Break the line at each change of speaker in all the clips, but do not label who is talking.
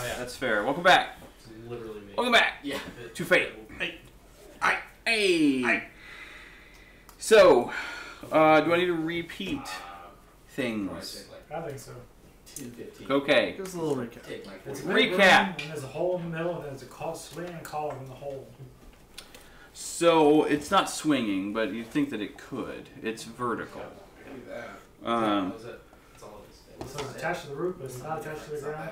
Oh yeah.
That's fair. Welcome back.
Literally me.
Welcome back
Yeah.
to Fate. Hey. Hey. Hey. So, uh, do I need to repeat things?
I think so.
Two fifteen.
Okay.
Give us a little recap.
Take like
It's a
Recap.
And there's a hole in the middle, and there's a call, swing and collar in the hole.
So it's not swinging, but you'd think that it could. It's vertical. Um,
That was it. That's all it is.
So it's attached to the roof, but it's not attached to the ground.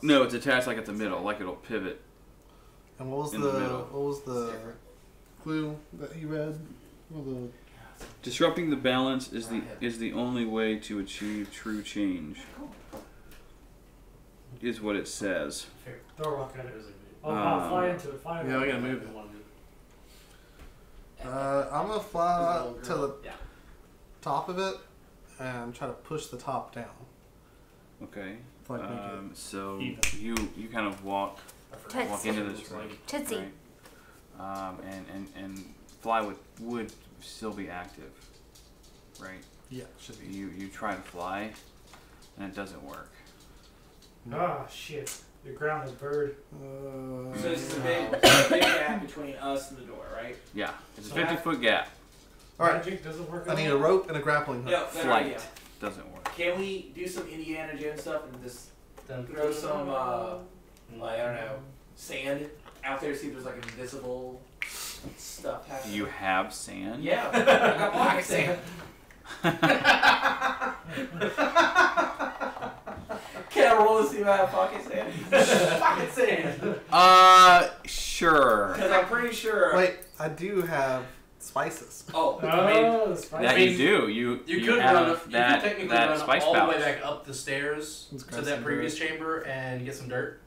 Something else.
no, it's attached like at the middle, like it'll pivot.
And what was
In
the,
the middle.
what was the clue that he read? The
Disrupting the balance is the is the only way to achieve true change. Is what it says.
Throw a rock at it.
There's a
Oh,
Um,
wow, fly into it. Fly into
yeah, we
it.
gotta move it. Uh, I'm gonna fly
There's
to the.
Yeah.
top of it and try to push the top down.
Okay.
Like
Um, so
even.
you you kind of walk
I forgot
Tits.
walk into this
looks
room.
Tootsie.
Right? Um, and, and, and fly would would still be active, right?
Yeah, should be.
You you try to fly, and it doesn't work.
Ah, shit. The ground is bird.
Uh,
So this is a big, a big gap between us and the door, right?
Yeah, it's a fifty foot gap.
all right,
Magic doesn't work.
I
at
need a rope and a grappling hook.
Yep,
Flight
idea.
doesn't work.
Can we do some Indiana Jones stuff and just
Dun-
throw some, uh, like, I don't know, sand out there, to see if there's like invisible stuff happening?
You have sand.
Yeah, I got pocket sand. Can I roll to see if I have pocket sand? pocket sand.
Uh, sure.
Because I'm pretty sure.
Wait, I do have spices.
Oh, I mean,
Oh, the.
That you do. You
You,
you
could
have
run. You
that
could technically
that
run
spice
all
pouch.
the way back up the stairs to that
some
previous chamber and get some dirt.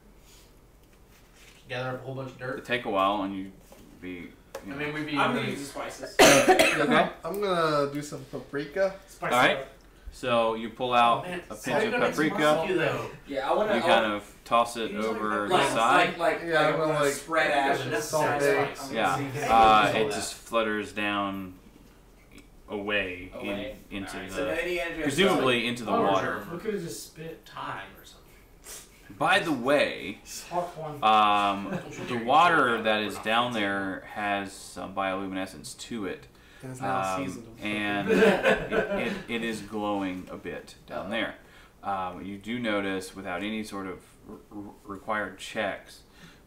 Gather up a whole bunch of dirt.
It'd take a while, and you'd be. You
I mean, we'd be.
I'm gonna use the spices.
okay.
I'm gonna do some paprika.
Spice
All right.
it up.
So you pull out
Oh,
a pinch of
gonna make some
paprika.
barbecue.
Yeah, I wanna.
You
I
kind of toss it
Use like
over the
like,
side.
like, like,
Yeah,
like,
I'm gonna,
uh,
like,
spread
That's
ashes.
salt
That's
Yeah.
Yeah.
Uh, it just flutters down away,
Away.
In, into
Alright, so
the
Indiana Jones
presumably into the
Oh,
water.
We could have just spit
Time or something.
By the way, um, the water that is down there has some bioluminescence to it,
And it's now
um,
seasoned.
and it, it, it is glowing a bit down there. Um, you do notice, without any sort of r- r- required checks,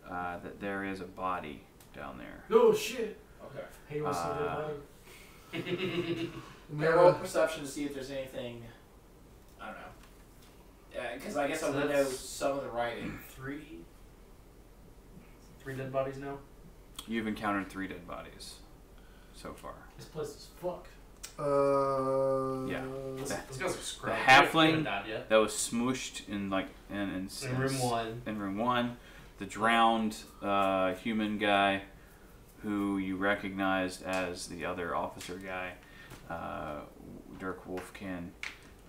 uh, that there is a body down there.
oh shit.
Okay.
Hey, what's
Uh,
uh,
Yeah, roll perception to see if there's anything. I don't know. Yeah, because I guess I
So
would know some of the writing.
Three. Three dead bodies now.
You've encountered three dead bodies so far.
This place is fucked.
Uh,
Yeah.
Those
The-
those guys are scrubs.
the
They haven't- they
halfling-
haven't died yet.
That was smooshed in like in in,
In room one.
in room one, the drowned uh, human guy, who you recognized as the other officer guy, uh, Dirk Wolfkin,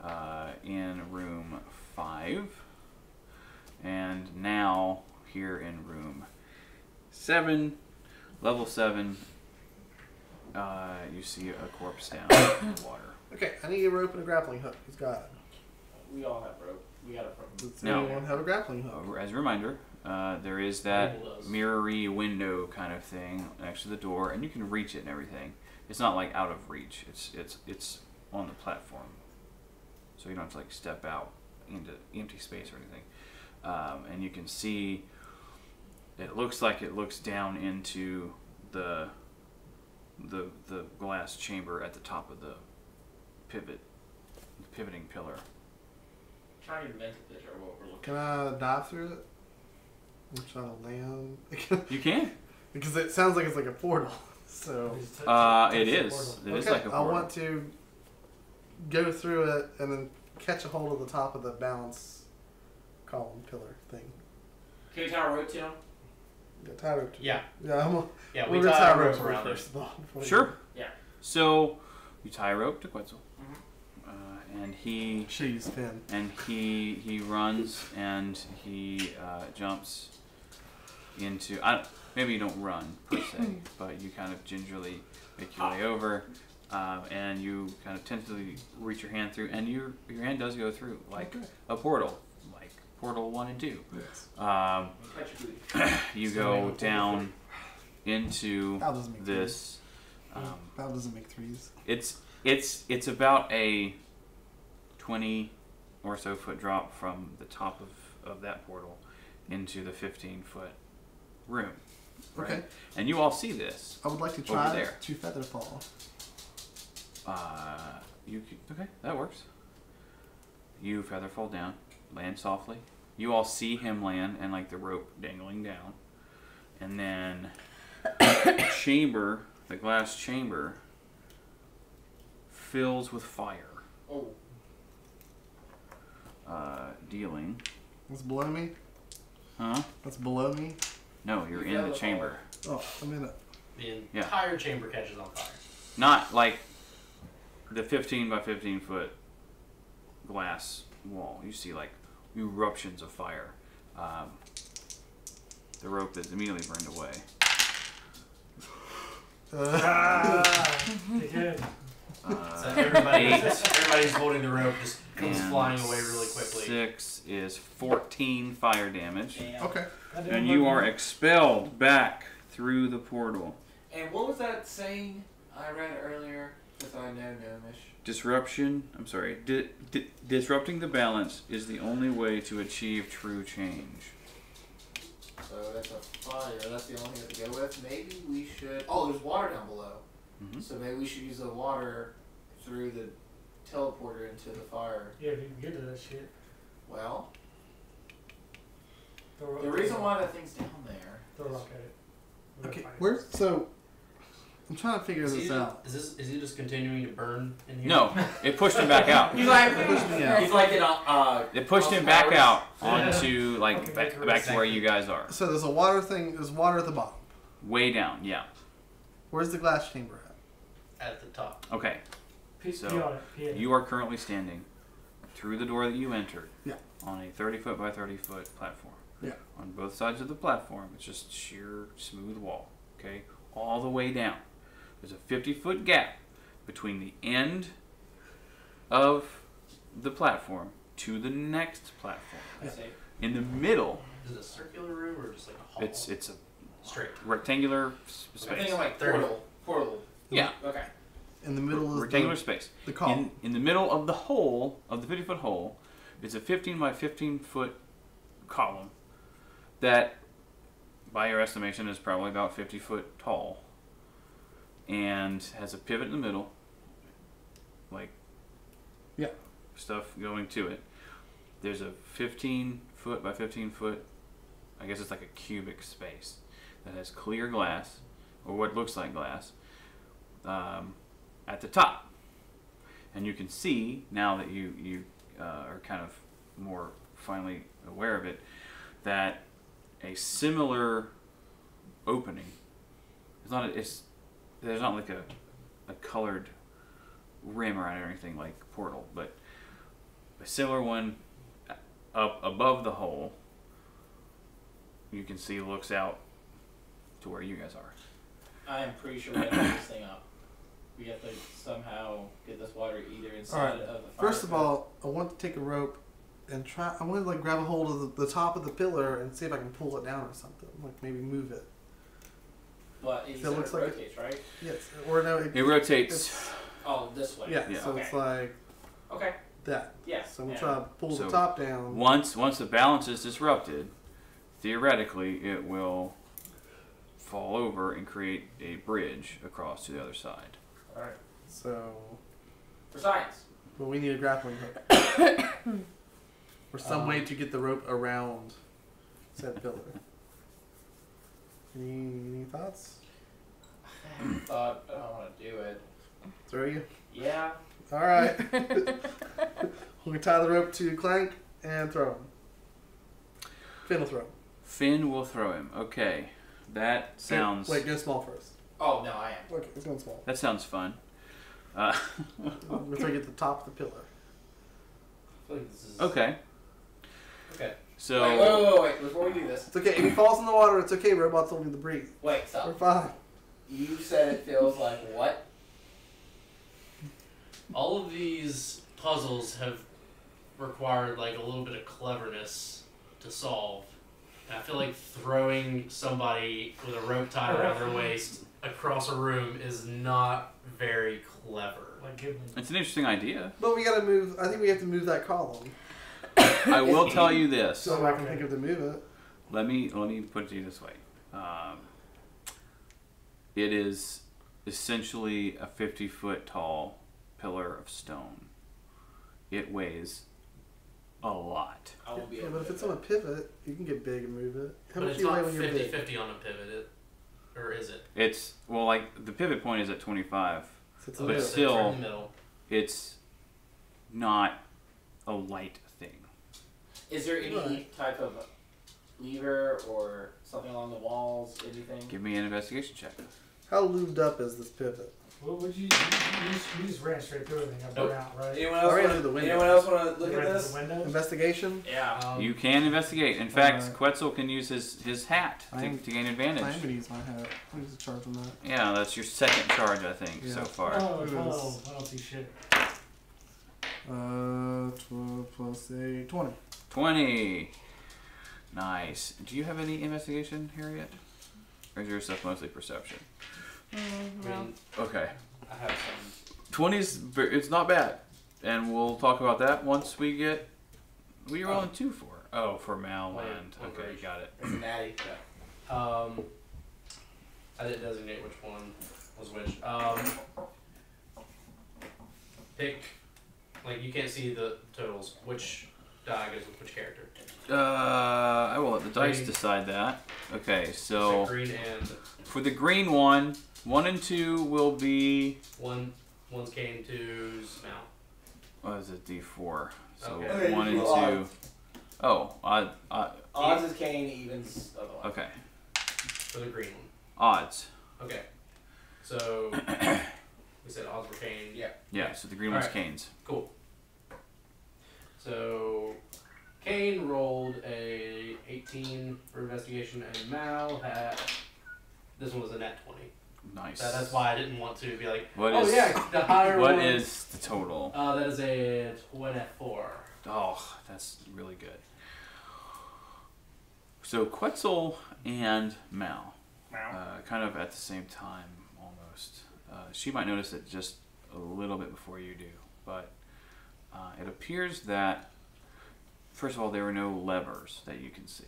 uh, in room five, and now here in room seven, level seven. Uh, you see a corpse down in the water.
Okay, I need a rope and a grappling hook. Who's got it?
We all have rope. We got it from.
Does
No.
anyone have a grappling hook?
Uh, as a reminder, uh, there is that
Rumble does.
mirrory window kind of thing next to the door, and you can reach it and everything. It's not like out of reach. It's it's it's on the platform, so you don't have to like step out into empty space or anything. Um, and you can see. It looks like it looks down into the the the glass chamber at the top of the pivot pivoting pillar.
Trying to mental picture what we're looking.
Can I dive through it? I'm trying to land
You can.
because it sounds like it's like a portal. So
Just touch-
Uh,
touch
it
the
is.
portal.
Okay,
like a
I
portal.
want to go through it and then catch a hold of the top of the balance column pillar thing.
Can you tie a rope to
tie rope.
Yeah.
Yeah, I'm.
Yeah,
we're
we
gonna
tie
tie
ropes
rope
around
first of all. before we-
Sure.
Yeah.
So you tie a rope to Quetzal,
Mhm.
uh, and he
Should use Finn.
and he he runs and he uh, jumps into. I maybe you don't run per se, but you kind of gingerly make your way over, um, and you kind of tentatively reach your hand through, and your your hand does go through like
Okay.
a portal, like portal one and two.
Yes.
Um,
Catch a booty.
you go down into
That doesn't make
this. Um.
That doesn't make threes.
it's it's it's about a twenty or so foot drop from the top of, of that portal into the fifteen foot room. right?
Okay.
And you all see this.
I would like to
Over
try
there.
to feather fall.
Uh, you c- okay? That works. You feather fall down, land softly. You all see him land and like the rope dangling down, and then the chamber, the glass chamber, fills with fire,
Oh,
uh, dealing.
That's below me.
Huh?
That's below me.
No, you're
You
in the
feather
chamber.
Oh, I'm in it.
The
Yeah.
entire chamber catches on fire.
Not like the 15 by 15 foot glass wall. You see like eruptions of fire. Um, the rope is immediately burned away.
Ah, dickhead.
So
Uh,
everybody's, everybody's holding the rope, just comes
and
flying away really quickly.
Six is 14 fire damage.
damn.
okay.
That didn't
And you
work.
are expelled back through the portal.
And what was that saying I read earlier? Because I know Gnomish.
Disruption, I'm sorry, di- di- disrupting the balance is the only way to achieve true change.
So that's a fire. That's the only thing to go with. Maybe we should. Oh, there's water down below.
Mhm.
So maybe we should use the water through the teleporter into the fire.
Yeah, if you can get to that shit.
Well,
Throw a-
the reason why that thing's down there.
Throw a rock at it.
Okay.
gonna it.
Where's so? I'm trying to figure
Is
this
he,
out.
is this is he just continuing to burn in here?
No, it pushed him back out.
He's like,
Push me out.
he's like in uh,
It pushed him back
Powers.
out
Yeah.
onto like
Okay,
back, back to where you guys are.
So there's a water thing. There's water at the bottom.
Way down, yeah.
Where's the glass chamber at?
At the top.
Okay, So,
pee on it. Pee in it.
you are currently standing through the door that you entered.
Yeah.
On a 30 foot by 30 foot platform.
Yeah.
On both sides of the platform, it's just sheer smooth wall. Okay, all the way down. There's a 50 foot gap between the end of the platform to the next platform.
I see.
In the middle,
Is it a circular room or just like a hall?
it's it's a
straight.
rectangular s-
I'm
space.
thinking like
Thirty.
portal. Portal.
Yeah.
Okay.
In the middle is
rectangular
the,
space.
the column.
In, in the middle of the hole, of the 50 foot hole, is a 15 by 15 foot column that, by your estimation, is probably about 50 foot tall and has a pivot in the middle, like
Yeah.
stuff going to it. There's a 15 foot by 15 foot, I guess it's like a cubic space that has clear glass, or what looks like glass, um, at the top. And you can see now that you you uh, are kind of more finally aware of it that a similar opening. It's not. A, it's there's not like a a colored rim around it or anything like portal, but a similar one up above the hole. You can see looks out to where you guys are.
I'm pretty sure we have to get this thing up. We have to somehow get this water either inside
Alright,
of the fire
First of
pit-
all, I want to take a rope and try. I want to like grab a hold of the, the top of the pillar and see if I can pull it down or something. Like maybe move it.
But you
If it looks
it
like it-
rotates, right?
Yes. Or no. It,
It rotates.
Oh, this way.
yeah.
Yeah.
So it's like
Okay.
that.
Yes.
So I'm
yeah.
trying to pull
So
the top down.
Once once the balance is disrupted, theoretically it will fall over and create a bridge across to the other side.
All right.
So,
For science.
but we need a grappling hook. or some
Um,
way to get the rope around said pillar. Any, any thoughts?
I haven't thought I don't want to do it.
Throw you.
Yeah.
All right. we tie the rope to Clank and throw him. Finn will throw him.
Finn will throw him. Okay, that sounds
Wait, go small first.
Oh no, I am.
Okay, it's going small.
that sounds fun. Uh,
We're trying to get the top of the pillar.
I feel like this is
okay,
Okay.
So
wait, wait, wait, wait. Before we do this,
It's okay. If he falls in the water, it's okay. Robots don't need to breathe.
wait.
We're fine.
You said it feels like what?
all of these puzzles have required like a little bit of cleverness to solve. And I feel like throwing somebody with a rope tied around their waist across a room is not very clever.
Like give them.
It's an interesting idea.
But we gotta move. I think we have to move that column.
I will tell you this.
So I can think of to move it.
Let me let me put it to you this way. Um, it is essentially a 50 foot tall pillar of stone. It weighs a lot.
I won't be
Yeah,
able
but
to
if
do
it's on a pivot, you can get big and move it. How
but
much
it's
do you weigh
not
when you're
50
big?
50 on a pivot, it, or is it?
It's well, like the pivot point is at 25.
So it's
But
Okay,
little-
so it's
still-
in the middle.
It's not a light thing.
Is there any
Right.
type of lever or something along the walls? Anything?
Give me an investigation check.
How lubed up is this pivot?
What would you? You, you, just, you just ran straight through everything up
Nope.
and out, right?
Anyone
I
else?
ran
Wanna,
through the window.
anyone else want to look
you
at this?
through the.
Investigation.
Yeah.
Um,
You can investigate. In fact,
Alright.
Quetzal can use his, his hat to,
I'm-
to gain
I am
advantage.
gonna use my hat. I'll use a charge on that.
Yeah, that's your second charge, I think, so far.
Oh,
Look
oh, I don't see shit.
Uh, 12 plus 8, 20.
20. Nice. Do you have any investigation, Harriette? Or is your stuff mostly perception?
I mean,
Okay.
I have some.
20's, ver- it's not bad. And we'll talk about that once we get. What are you rolling two for? Oh, for Malland.
Land,
Okay,
land.
got it.
It's natty.
Um, I didn't designate which one was which. Um, pick, like you can't see the totals. Which die goes with which character?
Uh, I will let the dice
Green.
decide that. Okay,
So
so
green and
for the green one, one and two will be.
one. One's Caine, two's Mal.
What is it? D4. So
Okay.
Okay,
one and
you
two.
roll
Oh, odd, odd.
Odds is Caine, evens other one.
Okay.
For the green one.
Odds.
Okay. So we said odds were Caine.
Yeah.
Yeah, so the green one's
Alright.
Caine's.
Cool. So Caine rolled a 18 for investigation, and Mal had this one was a net 20.
Nice.
That, that's why I didn't want to be like,
What
oh
is-
yeah, the higher
What
one.
is the total?
Uh, that is a 24.
Oh, that's really good. So Quetzal and Mal, uh, kind of at the same time almost. Uh, she might notice it just a little bit before you do, but uh, it appears that first of all there are no levers that you can see,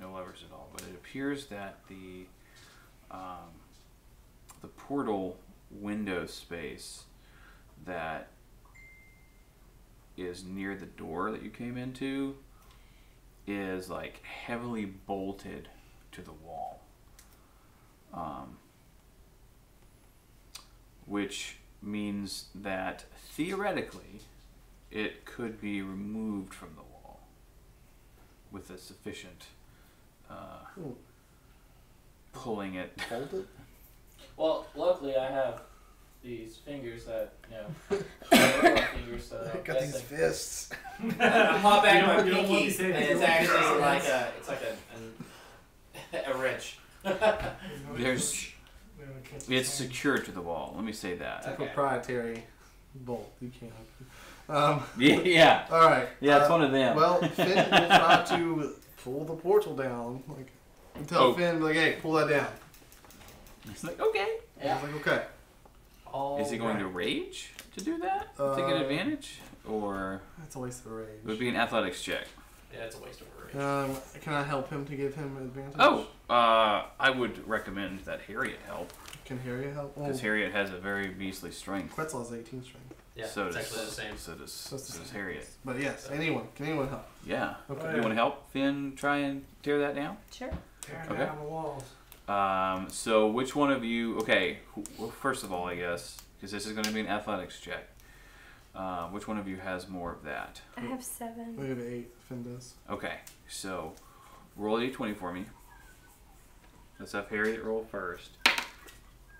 no levers at all. But it appears that the um, the portal window space that is near the door that you came into is like heavily bolted to the wall. Um, which means that theoretically it could be removed from the wall with a sufficient uh,
Hmm.
pulling it.
Hold it.
Well, luckily I have these fingers that you know. robot fingers. So I'm
Got these fists.
I pop back
You
my
don't- you don't want
pinky, and it's actually like a, it's like a, an, a wrench.
There's it's secured to the wall. Let me say
It's a
that.
Okay.
proprietary bolt. You can't. Um,
Yeah, yeah,
all right.
yeah. It's
uh,
one of them.
Well, Finn will try to pull the portal down. Like, and tell
Oh.
Finn, like, hey, pull that down.
It's like okay.
Yeah.
He's like, okay.
All
Is he going to rage to do that? to get
Uh,
advantage? Or
That's a waste of a
it would be an athletics check.
Yeah, it's a waste of a rage.
Um, can I help him to give him advantage?
Oh, uh, I would recommend that Harriette help.
Can Harriette help? Well,
Because Harriette has a very beastly strength.
Quetzal has 18 strength.
Yeah,
so
it's
does,
actually the same.
So does,
So
so does
same.
Harriette.
But yes, anyone. Can anyone help?
Yeah.
Okay.
You want to help Finn try and tear that down?
Sure.
Tearing
Okay.
down the walls.
Um, so which one of you? Okay. Well, first of all, I guess because this is going to be an athletics check. Uh, which one of you has more of that?
I have
We
seven.
have 8. Finn does.
Okay. So roll a d20 for me. Let's have Harriette roll first.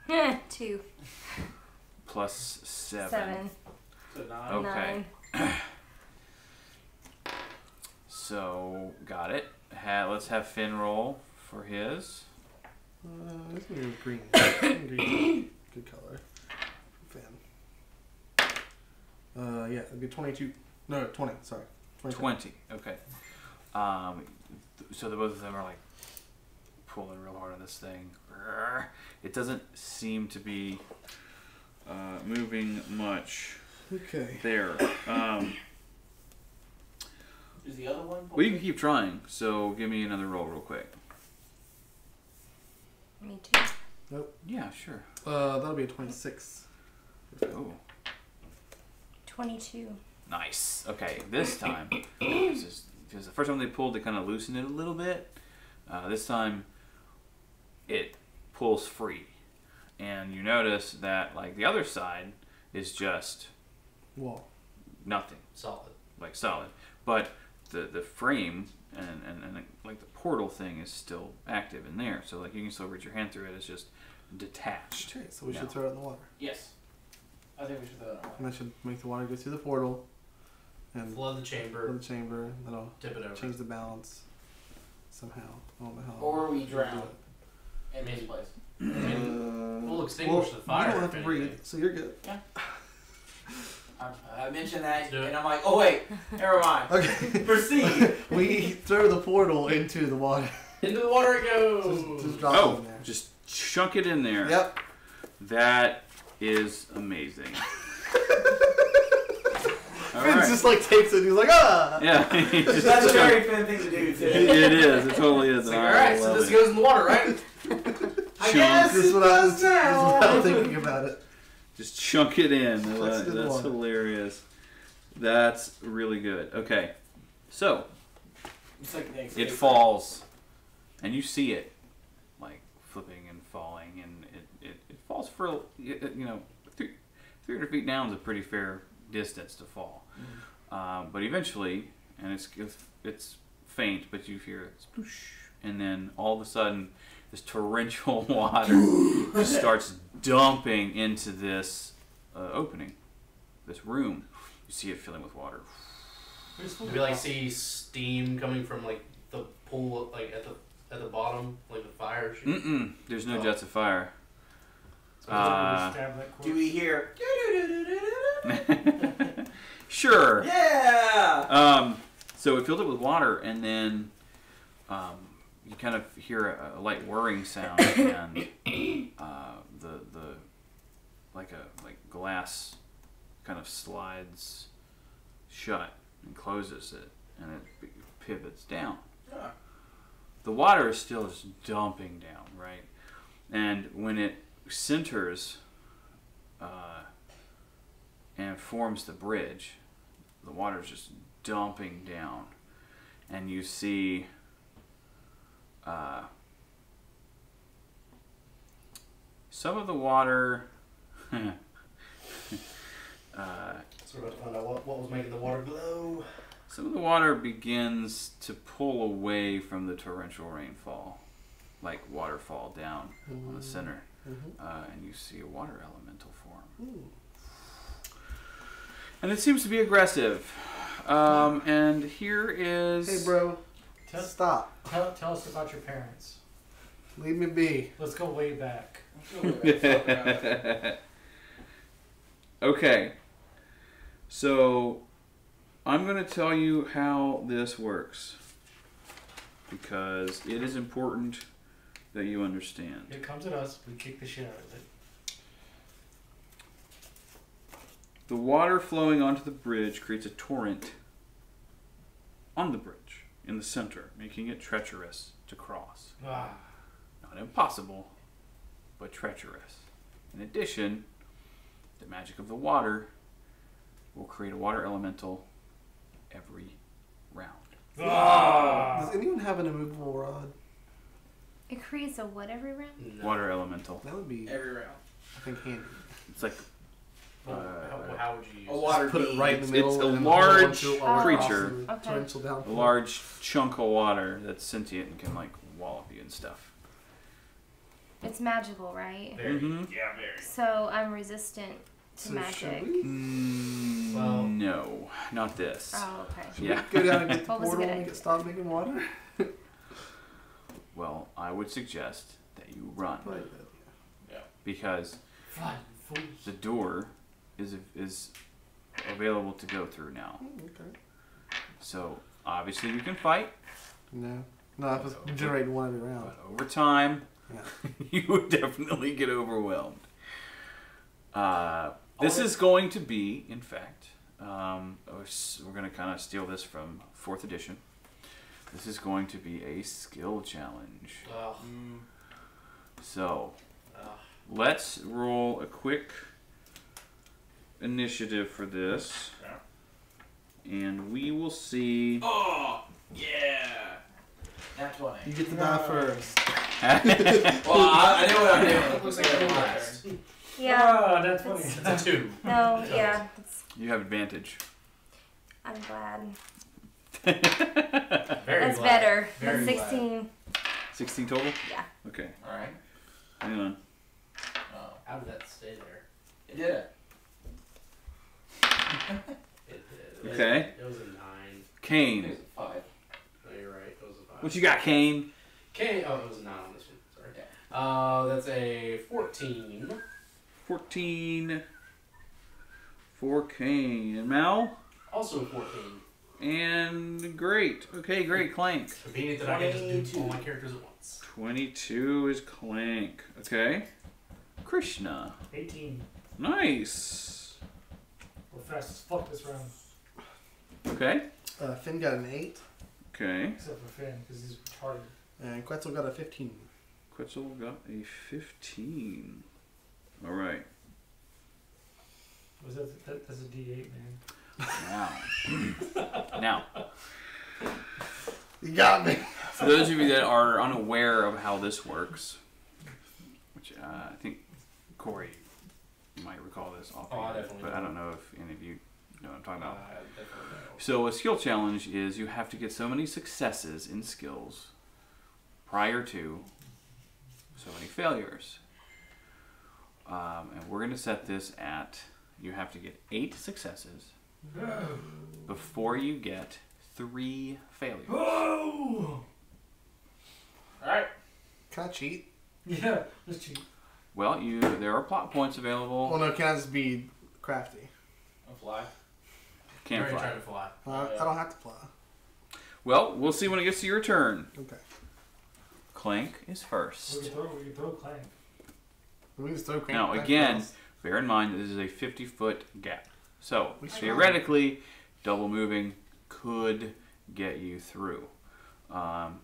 Two.
Plus seven.
Seven.
So nine.
Okay.
Nine.
So got it. Ha- let's have Finn roll for his.
Uh, this one is green. green. Good color. Finn. Uh, yeah, it'd be 22. No, 20. Sorry. 22.
Twenty. Okay. Um, th- so the both of them are like pulling real hard on this thing. It doesn't seem to be uh, moving much
Okay.
there. Um,
Is the other one?
well, you can keep trying. So give me another roll, real quick.
Me too. Nope.
Yeah, sure.
Uh, that'll be a 26.
Oh,
22.
nice. Okay, this time, this is because the first time they pulled, they kind of loosened it a little bit. Uh, this time, it pulls free, and you notice that like the other side is just
Wall.
nothing,
Solid.
like solid, but the the frame and, and, and like the portal thing is still active in there. So like you can still reach your hand through it. It's just detached.
Okay, so we
No.
should throw it in the water.
Yes. I think we should throw that
And
on.
I should make the water go through the portal and
Flood the chamber.
to the chamber. and That'll
Tip it over.
change the balance somehow. I don't know how.
Or we
we'll
drown
it.
in this place.
I mean, we'll extinguish
well,
the fire.
You don't have to breathe, so you're good.
I, I mentioned that, and I'm like, oh wait, never mind.
Okay.
Proceed.
we throw the portal into the water.
Into the water it goes.
just drop it
Oh,
in there.
just chunk it in there.
Yep.
That is amazing. All
Finn
right.
just like takes it and he's like, ah!
Yeah, just
That's a very Finn thing to do too.
it is. It totally is.
It's like,
and
all
I
right, so this
it.
goes in the water, right?
I guess
This is
it
what, I was,
does
this is
now.
what I'm thinking about it.
Just chunk it in. That-
do the
that's hilarious. That's really good. Okay, so
It's like the
it falls, and you see it like flipping and falling, and it, it, it falls for you know three hundred feet down is a pretty fair distance to fall. Um, but eventually, and it's it's faint, but you hear it sploosh, and then all of a sudden, this torrential water just starts dumping into this uh, opening, this room. You see it filling with water.
Do we like see steam coming from like the pool, like at the at the bottom, like the fire?
Mm-mm. There's no
Oh.
jets of fire.
So
Uh,
stab that corpse.
Do we hear?
sure.
Yeah.
Um, so it filled it with water, and then um, you kind of hear a, a light whirring sound, and uh, the the like a like glass kind of slides shut and closes it, and it pivots down.
Ah.
The water is still just dumping down, right? And when it centers uh, and forms the bridge, the water is just dumping down, and you see uh, some of the water. uh,
So we're about to find out what, what was making the water glow.
some of the water begins to pull away from the torrential rainfall, like waterfall down on the center,
Mhm.
uh, and you see a water elemental form.
Ooh.
And it seems to be aggressive. Um, and here is.
Hey, bro.
Tell,
Stop.
tell, tell us about your parents.
Leave me be.
Let's go way back.
okay. So, I'm going to tell you how this works. Because it is important that you understand.
It comes at us, we kick the shit out of it.
The water flowing onto the bridge creates a torrent on the bridge in the center, making it treacherous to cross.
Ah,
Not impossible, but treacherous. In addition, the magic of the water will create a water elemental every round.
ah.
Does anyone have an immovable rod?
It creates a what every round?
No.
Water elemental.
That would be,
Every round.
I think, handy.
It's like
Well,
Uh,
how, how would you use
A water
Put it right in the middle.
it's a large
hold onto it while we're
creature.
crossing
Okay.
A large chunk of water that's sentient and can like wallop you and stuff.
It's magical, right?
Very.
Mhm.
Yeah, very.
So I'm resistant to
So
magic.
should we?
Mm,
Well-
no, not this.
Oh, okay.
Should
Yeah.
we go down and get the
What was a
portal and make it stop making water?
Well, I would suggest that you run
Right.
because
Fun,
the door is is available to go through now.
Mm, Okay.
So obviously you can fight,
No. No, if it's generating one every round.
But over time,
Yeah.
you would definitely get overwhelmed. Uh, this is going to be, in fact, um, we're going to kind of steal this from fourth edition. This is going to be a skill challenge.
Ugh,
Mm.
So
ugh.
let's roll a quick initiative for this, and we will see.
Oh, yeah. That's what
You get the die first.
Well, I, I know what I'm doing.
It looks like I'm last.
Yeah.
Oh, that's funny.
It's a two.
No. Yeah. It's,
you have advantage.
I'm glad.
Very
That's
glad.
better.
Very
That's
glad.
16.
16 total?
Yeah.
Okay.
All right.
Hang on.
Oh,
How did that stay there?
it did it.
It did.
Okay.
It was a nine.
It was a five.
No, you're right. It was a five.
What you got, Caine?
Okay. Oh, it was a nine on this one. Sorry.
Yeah.
Uh, that's a fourteen.
14 for Caine. And Mal?
Also a fourteen.
And great. Okay, great. Clank.
Convenient that I can just do all my characters at once.
22 is Clank. Okay. Krishna.
18.
Nice.
We're fast as fuck this round.
Okay.
Uh, Finn got an 8,
Okay.
Except for Finn, because he's retarded.
And Quetzal got a 15.
Quetzal got a 15. All right.
Was that, that that's a D8, man.
Now. now,
You got me.
for those of you that are unaware of how this works, which uh, I think Corey might recall this off,
Oh, I definitely
but I
do.
don't know if any of you know what I'm talking
Uh,
about.
definitely no.
So a skill challenge is you have to get so many successes in skills prior to so many failures. Um, and we're going to set this at you have to get eight successes before you get three failures.
Whoa!
All right.
Can I cheat?
Yeah, let's cheat.
Well, you there are plot points available.
Well, no, can I just be crafty?
I'll fly.
Can't
You're
fly.
trying to fly.
Uh,
Yeah.
I don't have to fly.
Well, we'll see when it gets to your turn.
Okay.
Clank is
We
first.
can throw, we can throw Clank.
We can throw Clank
Now, again,
across.
Bear in mind that this is a 50 foot gap. So,
We
theoretically, double moving could get you through. Um,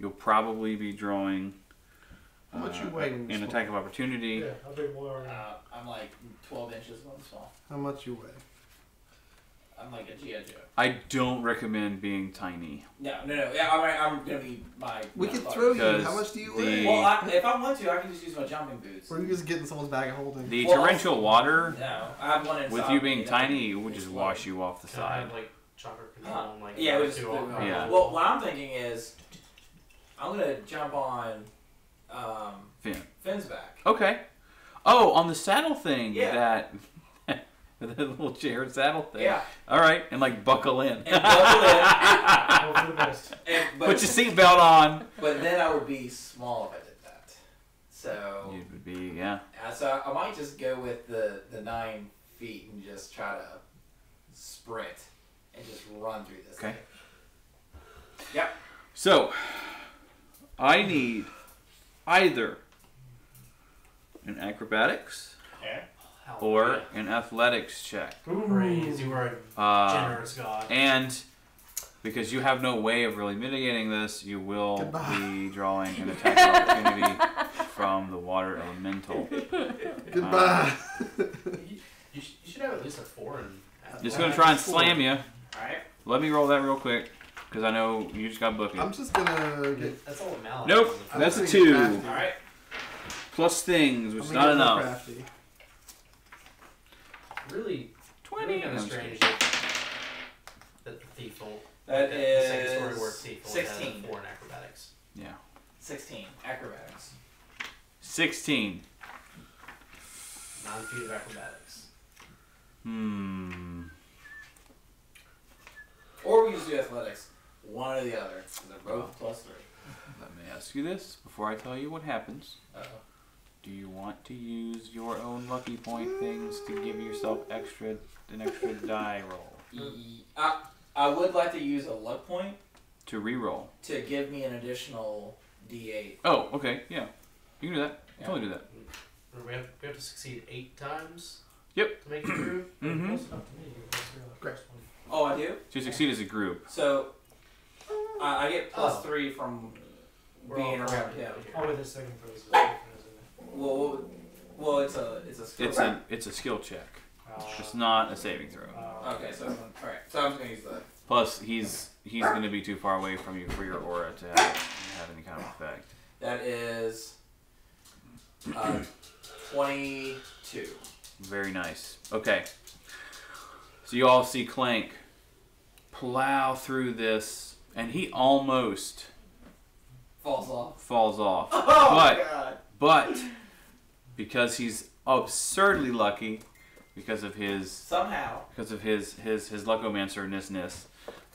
you'll probably be drawing
How much
uh,
you weigh when
an attack of opportunity.
Yeah, how big more are you?
Uh, I'm like 12 inches long small.
How much you weigh?
I'm like a G.I. Joe.
I don't recommend being tiny.
No, no, no. Yeah, I'm, I'm gonna be my.
We
could
throw you. How much do you
the-
weigh?
Well, I, if I want to, I can just use my jumping boots.
Or you just get in someone's bag of holding.
The
Well,
torrential water,
No, I have one inside.
with you being
me
tiny, it would just wash you off the
Can I
side.
have like chopper
Huh.
control and like
Yeah, it
the
was.
two all-
Yeah.
Well, what I'm thinking is, I'm gonna jump on um,
Finn.
Finn's back.
Okay. Oh, on the saddle thing.
Yeah.
That. the little chair saddle thing.
Yeah,
All right, and like buckle in.
and buckle in.
Hope for the best.
And, but,
Put your seatbelt on.
but then I would be small if I did that. So,
You would be, yeah.
uh, so I might just go with the the nine feet and just try to sprint and just run through this.
Okay.
thing.
So, I need either an acrobatics
Okay.
Hell
or an athletics check.
Praise, you are a
Uh,
generous god.
and because you have no way of really mitigating this, you will
Goodbye.
be drawing an attack of opportunity from the water elemental.
Goodbye.
you, you, you should have at least a four in
Just gonna try and slam you.
All right.
Let me roll that real quick, because I know you just got booking.
I'm just gonna get.
That's all that matters.
Nope,
I'm
that's a two.
All right.
Plus things, which
I'm
is not enough.
crafty.
Really, really kind
I'm
of strange that, that the thief will.
That
the, the second story
is
where thief will
16.
four in acrobatics.
Yeah.
16 acrobatics.
16.
Nine feet of acrobatics.
Hmm.
Or we just do athletics. One or the other. They're both plus three.
Let me ask you this before I tell you what happens.
Uh-oh.
Do you want to use your own lucky point things to give yourself extra an extra die roll?
I, I would like to use a luck point
To re-roll.
to give me an additional D8.
Oh, okay, yeah. You can do that.
You Yeah.
Totally do that.
We have, we have to succeed eight times.
Yep.
To make it through.
Mm-hmm.
Close enough to me. That's really the
Great.
Oh, I do.
So you succeed as a group.
So I I get plus
Oh.
three from
We're
being around him.
here.
Oh, the second place is different, isn't it?
Well, well, well, it's a it's a skill.
It's a it's a skill check.
Uh,
It's not a saving throw.
uh,
Okay, so all right. So I'm just gonna use the.
Plus, he's he's going to be too far away from you for your aura to have, have any kind of effect.
That is uh, twenty-two.
Very nice. Okay. So you all see Clank plow through this, and he almost
Falls off.
falls off.
Oh
But-
god.
But because he's absurdly lucky, because of his
Somehow.
because of his his his luckomancer-ness,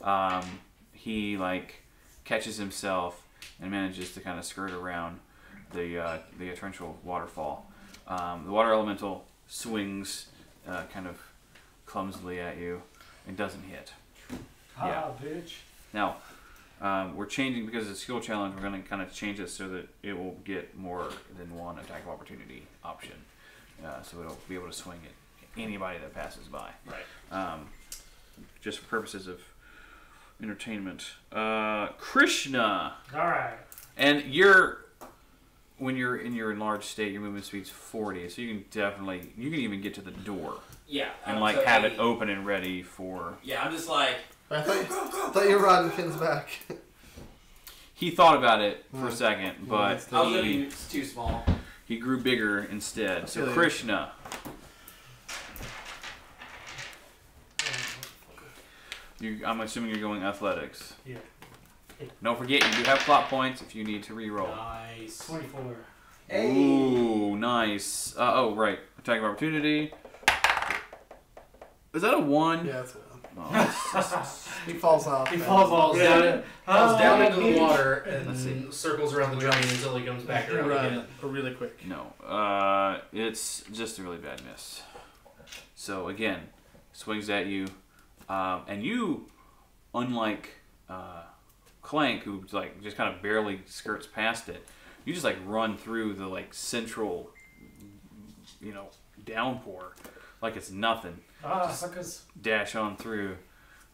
um, he like catches himself and manages to kind of skirt around the uh, the torrential waterfall. Um, the water elemental swings uh, kind of clumsily at you and doesn't hit.
ah, bitch.
Now, um, we're changing because it's a skill challenge. We're going to kind of change it so that it will get more than one attack of opportunity option. Uh, so it'll be able to swing at anybody that passes by.
Right.
Um, just for purposes of entertainment. Uh, Krishna,
All right.
and you're when you're in your enlarged state, your movement speed's 40, so you can definitely you can even get to the door
Yeah.
and
I'm
like
so-
have it open and ready for.
Yeah, I'm just like.
I thought you, I thought you were riding Finn's back.
He thought about it for a second, but
I was
he,
it's too small.
he grew bigger instead. So
feel.
Krishna, you, I'm assuming you're going athletics.
Yeah.
Don't forget, you do have plot points if you need to re-roll.
Nice.
24.
Ooh, nice. Uh, oh, right. Attack of opportunity. Is that a one?
Yeah, that's one.
Oh,
He falls off.
He falls
Falls
off.
down, it, falls
Oh,
down into the
bitch.
water
Let's
and circles around the drain until he comes back around
run
again.
really quick.
no. Uh, it's just a really bad miss. So again, swings at you, um, and you, unlike uh, Clank, who like just kind of barely skirts past it, you just like run through the like central, you know, downpour, like it's nothing.
Ah, suckers.
Dash on through.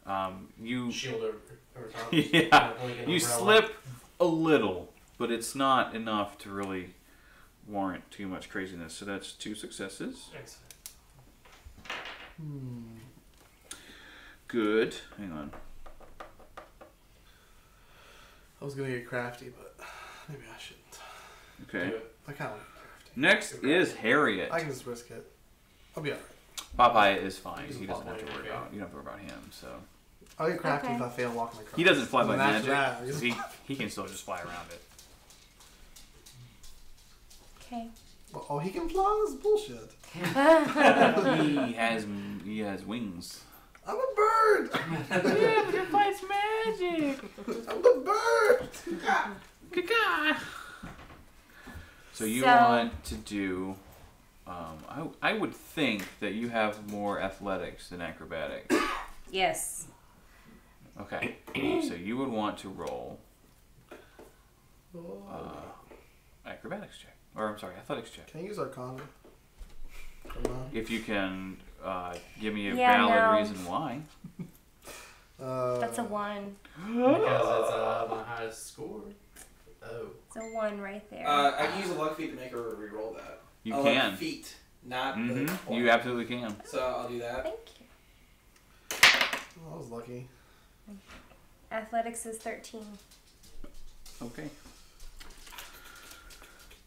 Um, you
Shield over, over top.
Yeah.
Like
You
umbrella.
slip a little, but it's not enough to really warrant too much craziness. So that's two successes.
Excellent.
Hmm.
Good. Hang on.
I was gonna get crafty, but maybe I shouldn't.
Okay.
Do it.
I kind of want to get crafty.
Next is Harriette.
I can just risk it. I'll be alright.
Popeye is fine.
He's
He doesn't have to worry
okay.
about. You don't have to worry about him. So
I'll get crafty
Okay.
if I fail walking across.
he doesn't fly by
And
magic.
that,
he he can still just fly around it.
Okay.
Oh, he can fly? That's bullshit.
he has he has wings.
I'm a bird!
yeah, but your fight's magic.
I'm the bird!
So you
So-
want to do? Um, I I would think that you have more athletics than acrobatics.
Yes.
Okay, so you would want to roll uh, acrobatics check, or I'm sorry, athletics check.
Can I use Arcana? Come.
If you can uh, give me a
Yeah,
valid
no.
reason why.
Uh,
That's a one.
Because it's uh, my highest score. Oh.
It's a one right there.
Uh, I can use a luck feat to make her re-roll that.
You
a luck
can.
feat, not the
hmm
point.
You absolutely can.
So I'll do that.
Thank you.
Oh, I was lucky.
Athletics is 13.
Okay.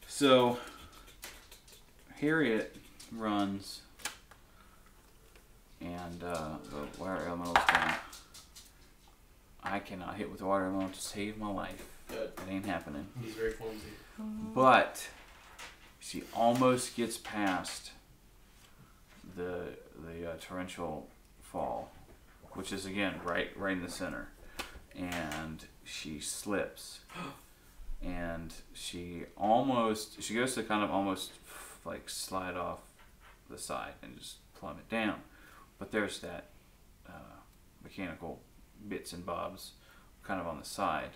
So Harriette runs, and uh, the water elemental's gone. I cannot hit with the water elemental to save my life.
Good.
It ain't happening.
He's very clumsy.
But she almost gets past the the uh, torrential fall, which is again right right in the center, and she slips, and she almost she goes to kind of almost like slide off the side and just plummet down, but there's that uh, mechanical bits and bobs kind of on the side,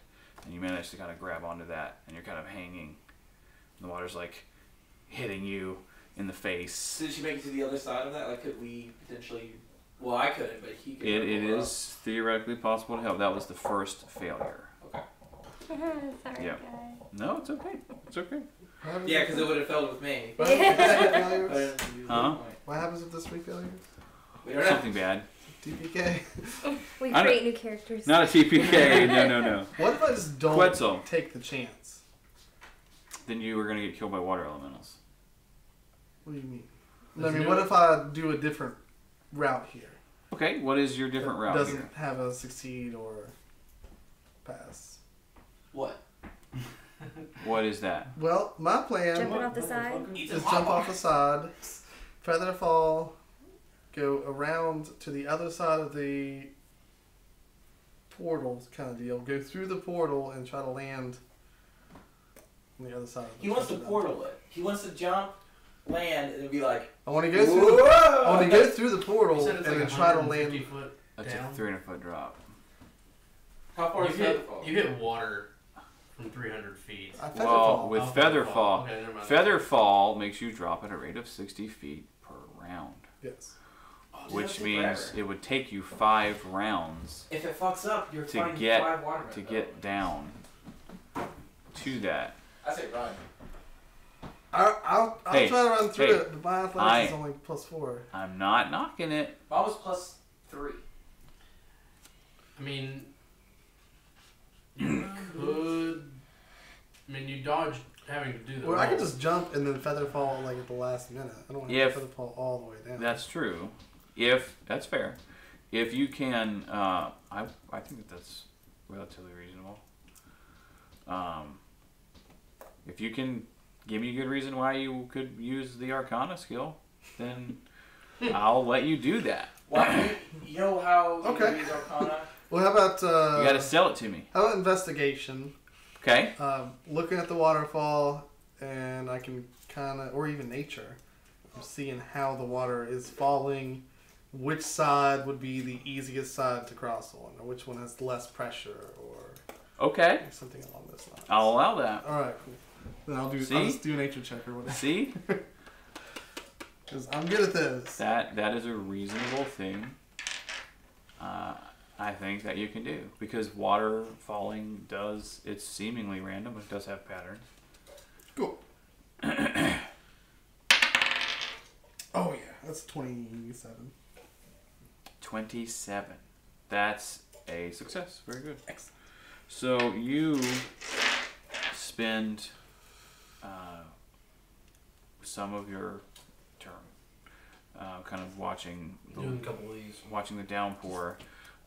and you manage to kind of grab onto that, and you're kind of hanging. The water's like hitting you in the face.
Did she make it to the other side of that? Like, could we potentially? Well, I couldn't, but he could.
It, it
pull her
is theoretically possible to help. That was the first failure.
Sorry,
Yeah.
guy.
No, it's okay. It's okay.
Yeah, because it would have failed with me.
What happens if this week failures?
I didn't use
Huh?
What happens if this three failures?
We don't know.
Something bad.
TPK.
We create new characters.
Not a TPK. no, no, no.
What if I just don't
Quetzal.
take the chance?
Then you were gonna get killed by water elementals.
What do you mean? I
There's
mean,
no-
what if I do a different route here?
Okay, what is your different
that
route
Doesn't
here?
have a succeed or pass.
What?
What is that?
Well, my plan
Jumping off the side.
Is jump off the side, feather fall, go around to the other side of the portal kind of deal. Go through the portal and try to land on the other side. Of the
He wants to portal it. He wants to jump, land, and it'd be like,
I want to go through. The, I want to go through the portal and
it's like
then try to land.
foot
That's
down.
a 300 foot drop.
How far
You
is
hit,
Featherfall?
you hit water from 300 feet.
I feather
Well,
fall.
with
Oh,
feather fall,
Okay, never
feather fall makes you drop at a rate of 60 feet per round,
yes.
Oh,
which means
forever.
it would take you five rounds
if it fucks up, you're
to get-
five watermen.
to
though.
get down to that.
I say run.
I, I'll, I'll
Hey,
try to run through
hey,
it, but my athletics
I-
is only plus four.
I'm not knocking it.
Mine was plus three.
I mean, you could. I mean, you dodged having to do that.
Well, I could just jump and then feather fall like at the last minute. I don't want to
If-
feather fall all the way down.
That's true. If that's fair, if you can, uh, I I think that that's relatively reasonable. Um, if you can give me a good reason why you could use the Arcana skill, then I'll let you do that.
Why? you, you know how you
Okay.
use Arcana?
well, how about uh,
You got to sell it to me,
how about investigation?
okay?
Um, looking at the waterfall, and I can kind of, or even nature, I'm seeing how the water is falling. Which side would be the easiest side to cross on, or which one has less pressure, or
Okay,
something along those lines.
I'll allow that.
All right, cool. Then I'll do.
See?
I'll just do nature check or whatever,
See,
because I'm good at this.
that that is a reasonable thing. Uh, I think that you can do because water falling does it's seemingly random. but It does have patterns.
Cool. oh yeah, that's twenty-seven.
27. That's a success. Very good. Excellent. So you spend uh, some of your term, uh, kind of watching
doing
the,
a couple of these.
watching the downpour,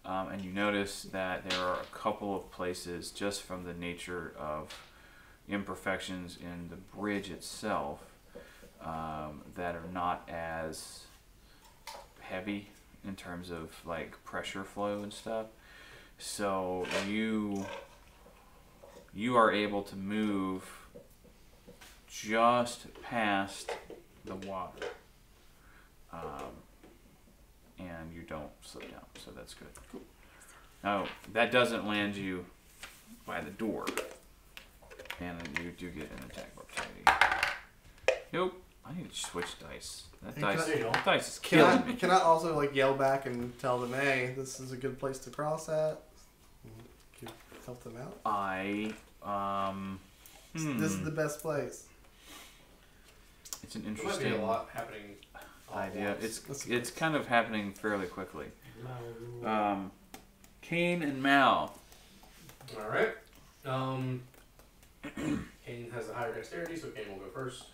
um, and you notice that there are a couple of places just from the nature of imperfections in the bridge itself um, that are not as heavy in terms of like pressure flow and stuff. So you you are able to move just past the water, um, and you don't slip down. So that's good. Now that doesn't land you by the door, and you do get an attack opportunity. Nope. I need to switch dice. That
Hey,
dice,
I-
that dice is
Can
killing
I,
me.
can I also like yell back and tell them, hey, this is a good place to cross at? Help them out.
I um.
This is
hmm,
the best place.
It's an
There might be
interesting
a lot happening.
idea.
once.
It's
That's
it's kind of happening fairly quickly. Um, Caine and Mal.
All right. Um, Caine has a higher dexterity, so Caine will go first.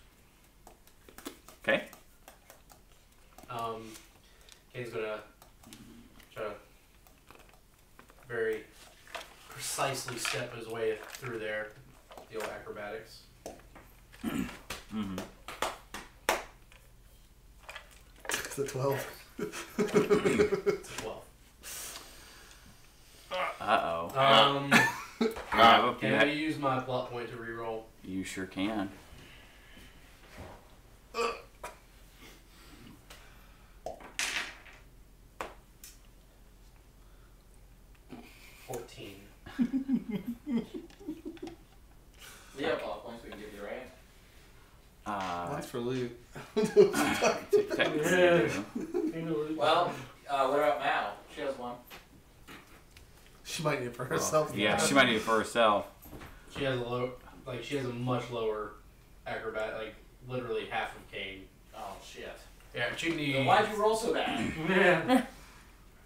Okay.
Um, Caine's gonna try to very precisely step his way through there. The old acrobatics.
Mm-hmm.
the 12.
12.
Uh oh.
Um,
uh,
can I use my plot point to reroll?
You sure can.
Fourteen.
yeah,
plot points we can give
you, right? Uh, That's for
Luke.
herself.
yeah, she might need it for herself.
She has a low, like she has a much lower acrobat, like literally half of Caine.
Oh shit.
Yeah, she can
Then
use.
why'd you roll so bad?
Yeah.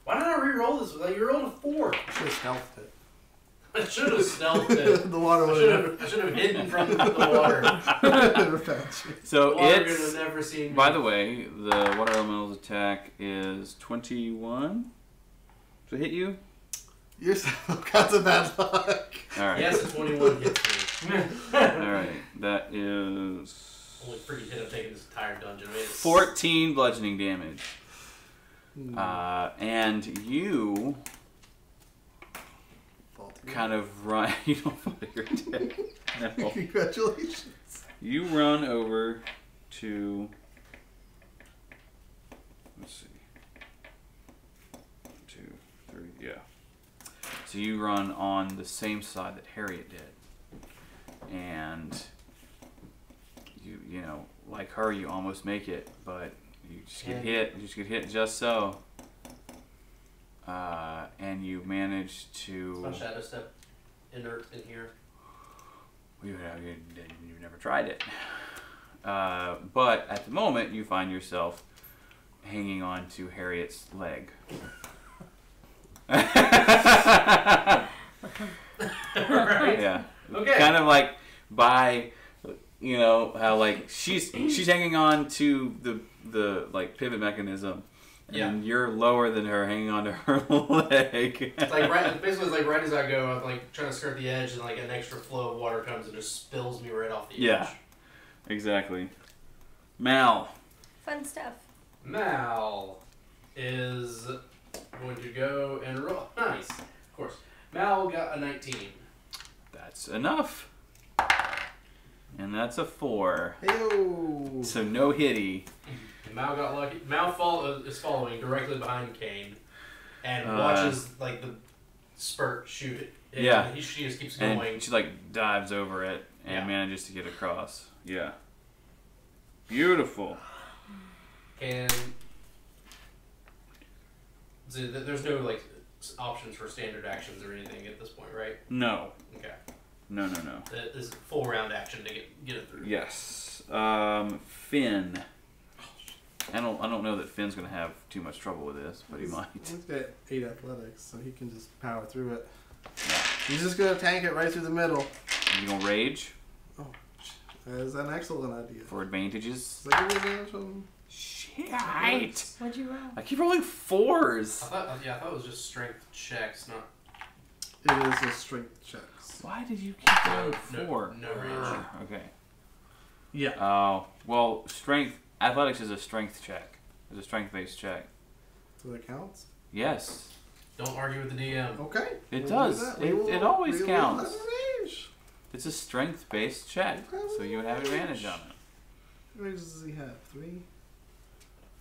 Why did I re-roll this? Like you rolled a four.
Should have stealthed it.
I should have stealthed it.
the water
I
would
should
have
have. I should have hidden from the water.
never found you.
So
the water could
it's.
have never seen me.
By the way, the water elemental's attack is 21 to hit you.
You're so got some bad luck.
All right.
yes, twenty-one hits me.
All right. That is
Only freaking hit I've taken this entire dungeon. I made
14 bludgeoning damage.
Hmm.
Uh, and you kind of run. You don't follow your attack. No.
Congratulations.
You run over to. Let's see. One, two, three, yeah. So you run on the same side that Harriette did. And you you know, like her you almost make it, but you just get hit, you just get hit just so. Uh, and you manage to
My shadow step inert in here.
You, you, you've never tried it. Uh, but at the moment, you find yourself hanging on to Harriette's leg.
Right.
Yeah.
Okay.
Kind of like by, you know, how like she's she's hanging on to the the like pivot mechanism, and you're lower than her, hanging on to her leg.
It's like right, basically it's like right as I go, I'm like trying to skirt the edge, and like an extra flow of water comes and just spills me right off the edge Yeah.
exactly. Mal.
Fun stuff.
Mal is going to go and roll. Nice, of course. Mal got a 19.
That's enough. And that's a four.
Heyo.
So no hitty.
And Mal got lucky. Mal fall, uh, is following directly behind Caine, and
Uh,
watches like the spurt shoot it. And
Yeah.
he, she just keeps going.
And she like dives over it and
Yeah.
manages to get across. Yeah. Beautiful.
Can so th- there's no like options for standard actions or anything at this point, right?
No.
Okay,
No, no, no.
that is full round action to get get it through.
Yes. Um, Finn. I don't. I don't know that Finn's gonna have too much trouble with this, but he might.
He's got eight athletics, so he can just power through it. He's just gonna tank it right through the middle.
You gonna rage Oh,
That is an excellent idea.
for advantages?
Is that advantage on-
Shit!
What'd you roll?
I keep rolling fours.
I thought yeah, I thought it was just strength checks, not
It is a strength checks.
Why did you keep rolling
No-
four?
no rage.
Okay.
Yeah.
Oh well, strength. Athletics is a strength check. It's a strength-based check.
So that counts.
Yes,
don't argue with the DM.
Okay.
It
we'll
does.
that.
It-
will-
it always
we will
counts.
rage.
it's a strength-based check, so you would have advantage on it.
How many does he have? Three?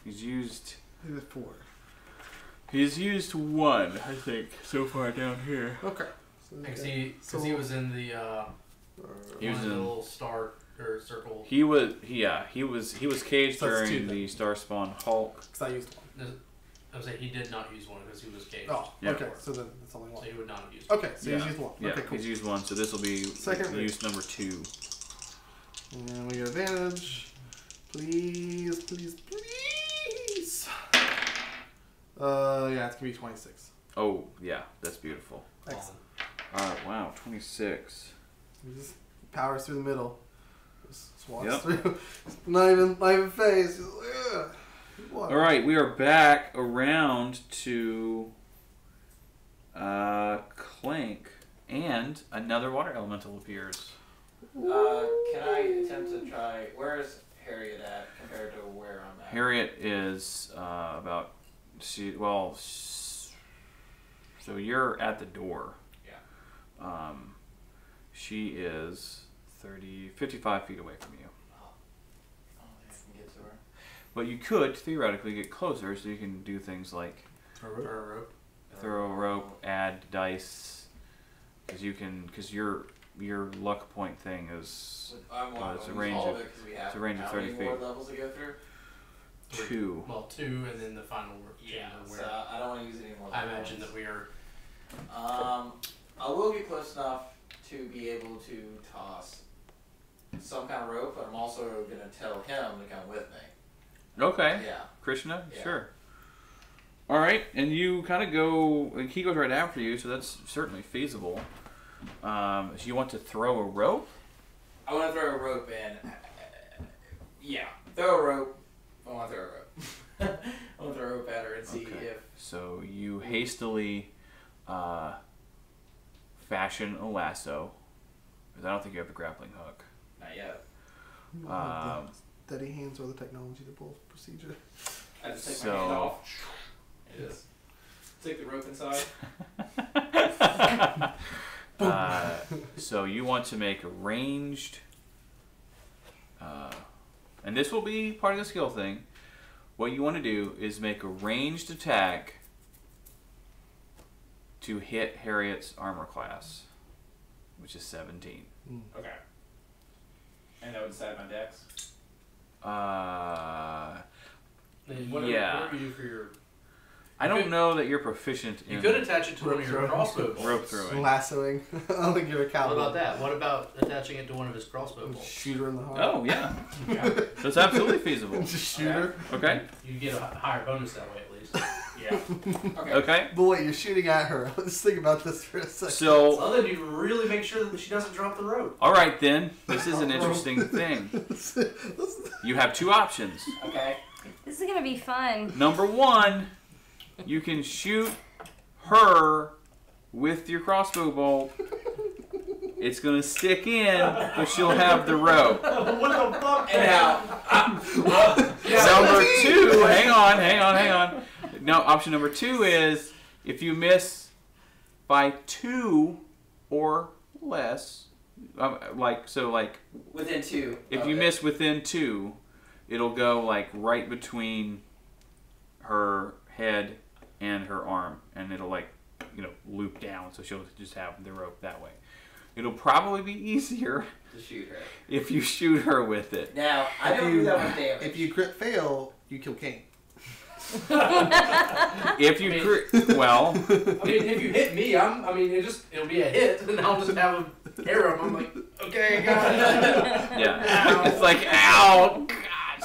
He's used.
He has four.
He's used one, I think, so far down here.
Okay. So
I
he's
can
got-
see because he was in the uh,
He
one
was
of the little star or circle.
He was. Yeah, he was. He was caged
So
during the Star Spawn Hulk.
Cause I used one.
I was saying he did not use one because he was caged.
Oh,
Yeah.
okay. So then it's only
So
one.
he would not have used. one.
Okay, so
Yeah.
he's used one.
Yeah,
okay, cool.
he's used one, so this will be
Second
use number two.
And we get advantage. Please, please, please. Uh, yeah, it's gonna be 26.
Oh yeah, that's beautiful.
Excellent.
All right, wow, twenty-six.
He just powers through the middle. Just, just walks
Yep.
through. not even, not even phase. He's "Ugh."
All right, we are back around to uh, Clank, and another water elemental appears.
Uh, can I attempt to try? Where is Harriette at compared to where I'm at?
Harriette is uh, about she well, so you're at the door.
Yeah.
Um, she is 30, 55 feet away from you.
I don't think I can get to her.
But you could theoretically get closer, so you can do things like
Or a rope.
throw a rope, add dice, because you can, because you're your luck point thing is
I'm
Oh,
one.
it's a
use
range
all
of-
of it 'cause we have
it's a range of
how
30
many more
feet.
levels to go through.
Two.
Well, two, and then the final wor-
Yeah,
chamber
so I don't want to use any more.
I
levels.
imagine that we are.
Um, I will get close enough to be able to toss some kind of rope, but I'm also gonna tell him to come with me.
Okay,
Yeah.
Krishna,
Yeah.
sure. All right, and you kind of go. like, He goes right after you, so that's certainly feasible. Um, so you want to throw a rope?
I want to throw a rope in. Yeah, throw a rope. I want to throw a rope. I want to throw a rope at her and see
Okay.
if.
So you hastily uh, fashion a lasso, because I don't think you have a grappling hook.
Not yet.
Um,
Steady hands or the technology to both procedure.
I just take
So-
my hand off. And take the rope inside.
uh, so you want to make a ranged, uh, and this will be part of the skill thing. What you want to do is make a ranged attack to hit Harriette's armor class, which is 17.
Okay. And that would decide my dex.
Uh,
And whatever,
Yeah.
whatever you for your.
I don't
could-
know that you're proficient in
You could attach it to one of your
Rope
crossbow bolts.
rope throwing.
Lassoing. I don't think you're a
What about that? What about attaching it to one of his crossbow bolts?
Shoot her in the heart.
Oh yeah, that's absolutely feasible.
Just shoot her.
Okay,
You get a higher bonus that way, at least.
Yeah. Okay.
okay.
But wait, you're shooting at her. Let's think about this for a second.
So
Well, then you really make sure that she doesn't drop the rope.
All right, then. This is an interesting thing. You have two options.
Okay.
This is gonna be fun.
Number one, you can shoot her with your crossbow bolt. It's gonna stick in, but she'll have the rope.
what the fuck?
And now.
Number two, hang on, hang on, hang on. No, option number two is if you miss by two or less, um, like so, like
Within two.
If
of
you miss within two, it'll go like right between her head and her arm, and it'll like you know loop down, so she'll just have the rope that way. It'll probably be easier
to shoot her.
if you shoot her with it.
Now I
If
don't
you-
do that with damage.
If you crit fail, you kill Caine.
If you
I mean-
crit, well,
I mean, if you hit me, I'm. I mean, it just it'll be a hit, and I'll just have a arrow. I'm like, okay, got it.
yeah, it's like ow, gosh.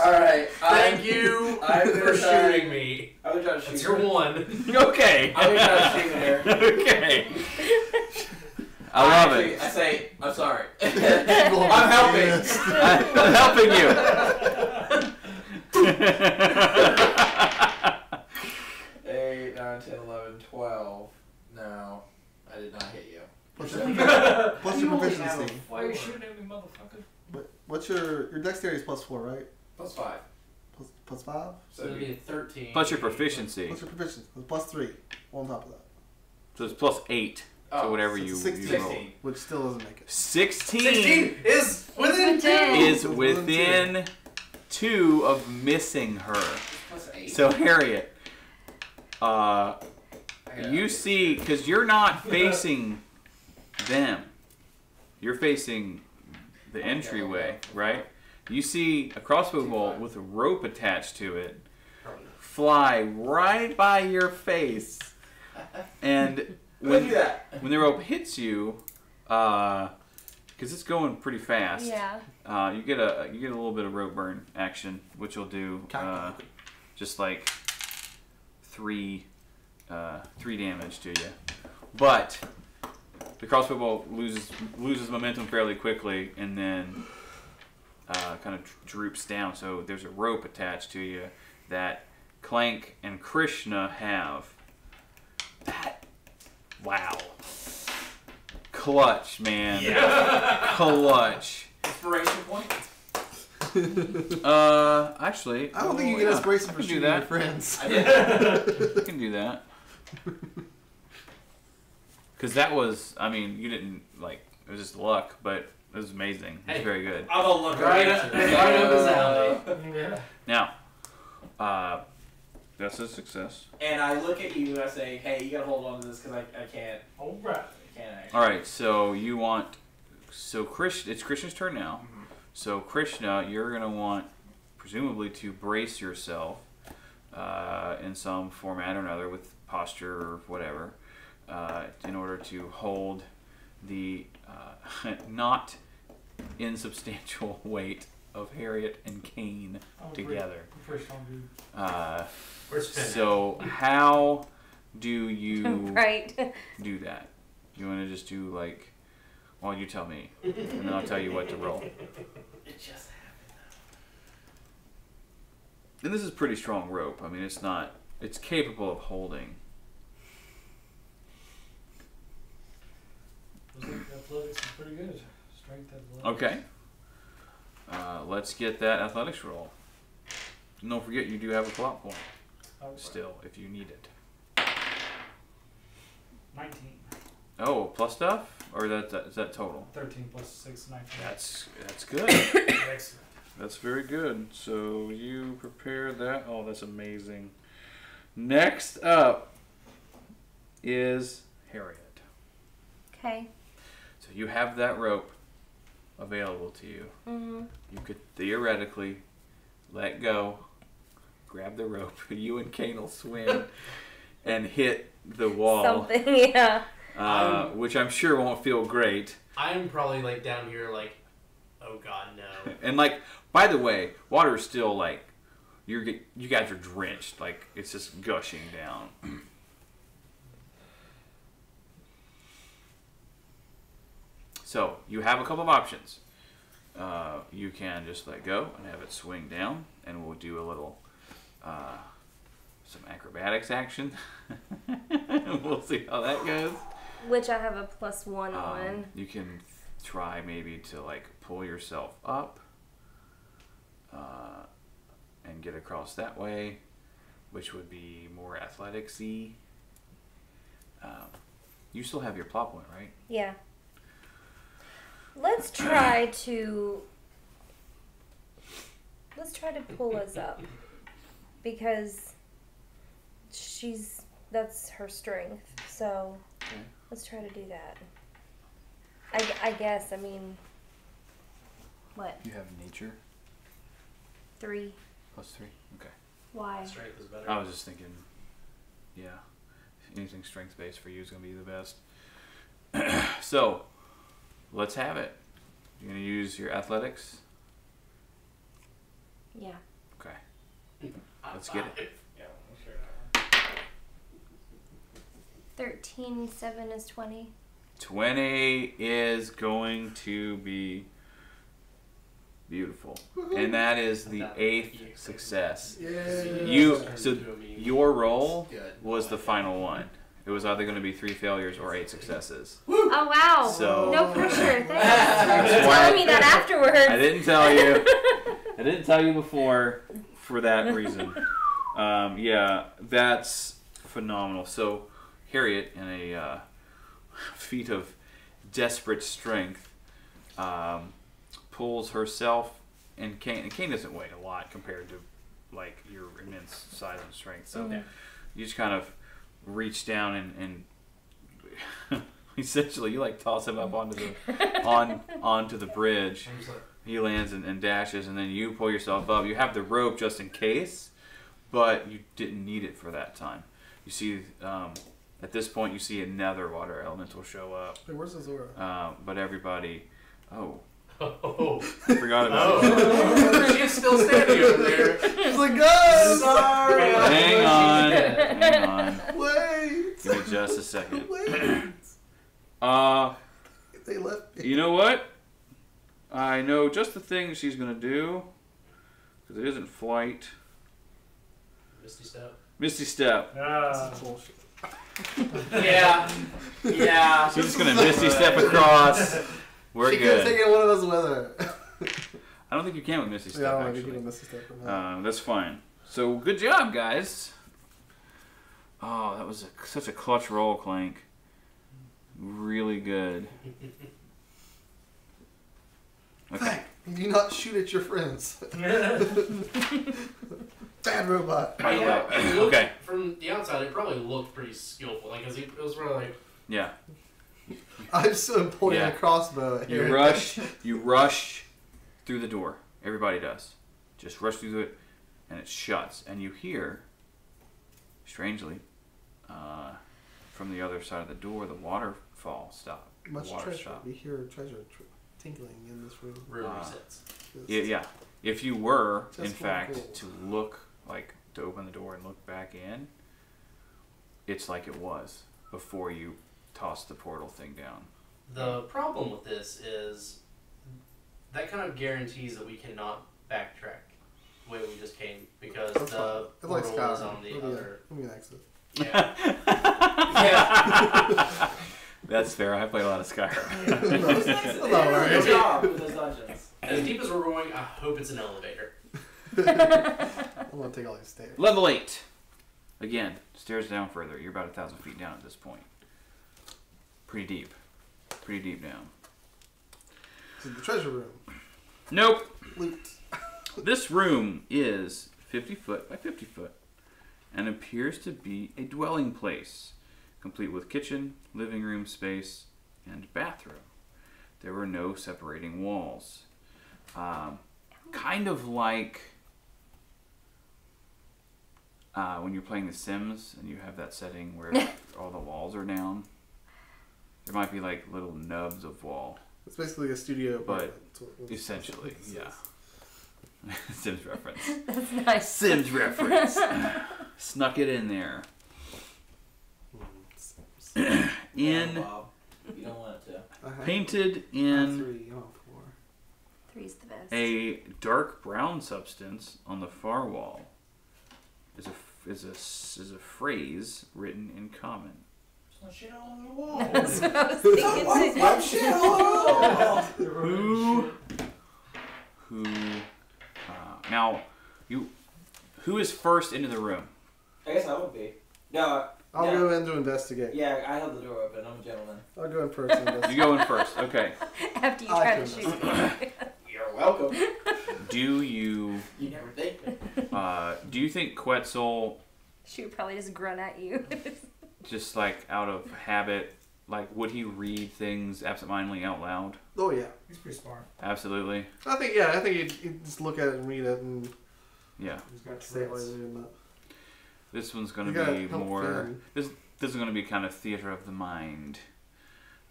All right.
Thank
I'm,
you
I'm
for
gonna try-
shooting me.
I'm gonna try to shoot
That's
her.
your one.
Okay.
I'm gonna try to shoot her.
okay. I love
Actually,
it.
I say I'm sorry. I'm helping.
I'm helping you.
8, 9, 10, 11, 12. No, I did not hit you.
What's your, what's your proficiency?
Why are you shooting at me, motherfucker?
What, what's your your dexterity is plus four, right?
Plus 5.
Plus plus five.
So
So
it'll be a thirteen.
Plus your proficiency.
What's your proficiency? Plus three. On top of that,
So it's plus eight
Oh,
to whatever
so
you,
it's
you roll.
16.
which still doesn't make it.
16
Sixteen is within two.
Within.
is
Within
within two of missing her.
Plus 8.
So Harriette, uh, you see, because you're not facing them, you're facing the entryway, right? You see a crossbow bolt with a rope attached to it fly right by your face, and when when the rope hits you, because it's going pretty fast,
Yeah.
uh, you get a you get a little bit of rope burn action, which will do uh, just like three uh, three damage to you. But the crossbow bolt loses loses momentum fairly quickly, and then uh, kind of droops down. So there's a rope attached to you that Clank and Krishna have. That wow, clutch man, clutch.
Inspiration point?
Uh, actually,
I don't think you
oh,
get
yeah,
inspiration for
can do
shooting your friends.
I.
I can do that. Because that was, I mean, you didn't like it was just luck, but it was amazing. It was
Hey.
very good.
I'm a look
Right up- right up his alley.
Yeah.
Now, uh, that's a success.
And I look at you and I say, hey, you gotta hold on to this because I, I can't.
All right.
I can't actually.
All right, so you want so Krish, it's Krishna's turn now.
Mhm.
So Krishna, you're gonna want, presumably, to brace yourself uh, in some format or another with posture or whatever, uh, in order to hold the uh, not insubstantial weight of Harriette and
Caine
together.
First time dude.
Uh, so how do you
right.
do that? You want to just do like, well, you tell me, and then I'll tell you what to roll.
It just
And this is pretty strong rope. I mean, it's not. It's capable of holding.
Looks like athletics is pretty good. Strength athletics.
Okay. Uh, let's get that athletics roll. And don't forget, you do have a plot point
Oh,
still if you need it.
19.
Oh, plus stuff, or that, that is that total?
13 plus 6, 19.
That's that's good.
Excellent.
That's very good. So you prepare that. Oh, that's amazing. Next up is Harriette.
Okay.
So you have that rope available to you.
hmm
You could theoretically let go, grab the rope. You and Caine will swim and hit the wall,
Something, yeah.
uh, which I'm sure won't feel great.
I'm probably like down here like, oh god no.
And like, by the way, water is still like, you're you guys are drenched. Like it's just gushing down. So you have a couple of options. Uh, you can just let go and have it swing down, and we'll do a little uh, some acrobatics action. we'll see how that goes.
Which I have a plus one
Um,
on.
you can try maybe to like pull yourself up uh, and get across that way, which would be more athleticsy. Um, you still have your plot point, right?
Yeah. Let's try to. Let's try to pull us up. Because she's. That's her strength. So
Okay.
let's try to do that. I, I guess, I mean. What?
You have nature
Three?
plus three. Okay.
Why?
Strength is better.
I was just thinking, yeah, anything strength based for you is gonna be the best. so, let's have it. You're gonna use your athletics.
Yeah.
Okay. let's get it.
Yeah, we'll share that one.
13, 7 is 20.
20 is going to be beautiful. And that is the eighth success.
Yeah.
You- so Your roll was the final one. It was either going to be three failures or eight successes.
Oh, wow.
So-
no pressure. Thanks.
That's
You're telling me that afterwards.
I didn't tell you. I didn't tell you before for that reason. Um, yeah, that's phenomenal. So, Harriette, in a uh, feat of desperate strength, um, pulls herself and Caine. And Caine doesn't weigh a lot compared to like your immense size and strength. So
Mhm.
you just kind of reach down and, and essentially you like toss him up onto the on onto the bridge.
I'm just like,
He lands and, and dashes, and then you pull yourself up. You have the rope just in case, but you didn't need it for that time. You see, um, at this point, you see another water elemental show up,
Hey, where's Azora?
um, but everybody, oh,
oh,
I forgot about it.
oh. she's still standing over there.
She's like, guys!
Sorry.
Hang on, hang on.
Wait!
Give me just a second.
Wait!
Uh,
They left me.
you know what? I know just the thing she's gonna do, because it isn't flight.
Misty step.
Misty step.
Ah.
Bullshit.
Yeah. Yeah.
She's just gonna misty step across. We're
she
good.
could have taken one of us with her.
I don't think you can with Misty
yeah,
Step
I don't know if you can miss step from that.
Uh, that's fine. So good job, guys. Oh, that was a, such a clutch roll, Clank. Really good. Okay.
Hey, you do not shoot at your friends. Bad robot.
By the
Yeah,
way- okay.
From the outside, it probably looked pretty skillful. Like, 'cause he, it was really like,
Yeah.
I just am pointing
Yeah.
a crossbow at
You rush, you rush through the door. Everybody does. Just rush through it, and it shuts. And you hear, strangely, uh, from the other side of the door, the waterfall stop.
Much
the water
treasure.
stop.
We hear treasure tr- tinkling in this room.
Room
Ah.
resets.
Yeah, yeah. If you were,
Just
in fact,
gold.
to look like to open the door and look back in, it's like it was before you tossed the portal thing down.
The problem with this is that kind of guarantees that we cannot backtrack the way we just came because
That's
the
fine. It's like
portal is on the
It'll be,
other.
it'll be an exit.
Yeah.
Yeah.
That's fair. I play a lot of Skyrim.
Who's next?
Hello,
They
Ryan.
good job with those dungeons.
As deep as we're going, I hope it's an elevator.
I'm gonna take all these stairs.
Level eight. Again, stairs down further. You're about a thousand feet down at this point. Pretty deep. Pretty deep down.
To the treasure room.
Nope.
Loot.
This room is 50 foot by 50 foot and appears to be a dwelling place, complete with kitchen, living room space, and bathroom. There were no separating walls. Um, kind of like uh, when you're playing The Sims and you have that setting where all the walls are down. There might be like little nubs of wall.
It's basically a studio
But
apartment. That's
Essentially,
that's what this
yeah. Sims reference.
That's nice.
Sims reference. Snuck it in there.
Mm,
In
Bob. You don't want it to.
Uh-huh.
painted in
three, on four.
Three's the best.
a dark brown substance on the far wall is a is a is a phrase written in common.
There's shit all over the wall.
That's what I was thinking.
What? What shit all over the wall?
Who who uh, now you who is first into the room?
I guess I would be. No,
I'll
Yeah.
go in to investigate.
yeah, I held the door open. I'm a gentleman.
I'll go in first and
You go in first. Okay.
After you
I
try to
can
shoot.
You're welcome.
Do you
You never think.
uh, do you think Quetzal
She would probably just grunt at you.
Just like out of habit, like would he read things absentmindedly out loud?
Oh yeah.
He's pretty smart.
Absolutely.
I think yeah. I think he'd, you'd just look at it and read it and
Yeah.
He's got
say it while
Tourette's.
you're doing that.
This one's
gonna
be more.
Finn.
This this is going to be kind of theater of the mind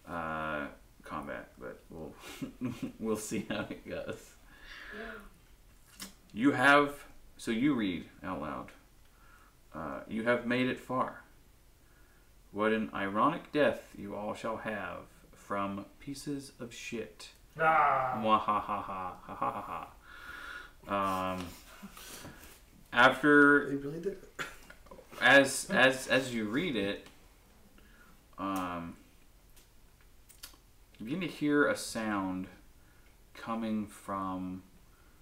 uh, combat, but we'll we'll see how it goes. You have so you read out loud. Uh, you have made it far. What an ironic death you all shall have from pieces of shit.
Ah.
Mwahahaha, ha ha ha ha. ha. Um, after
They really did
as as as you read it, um, you begin to hear a sound coming from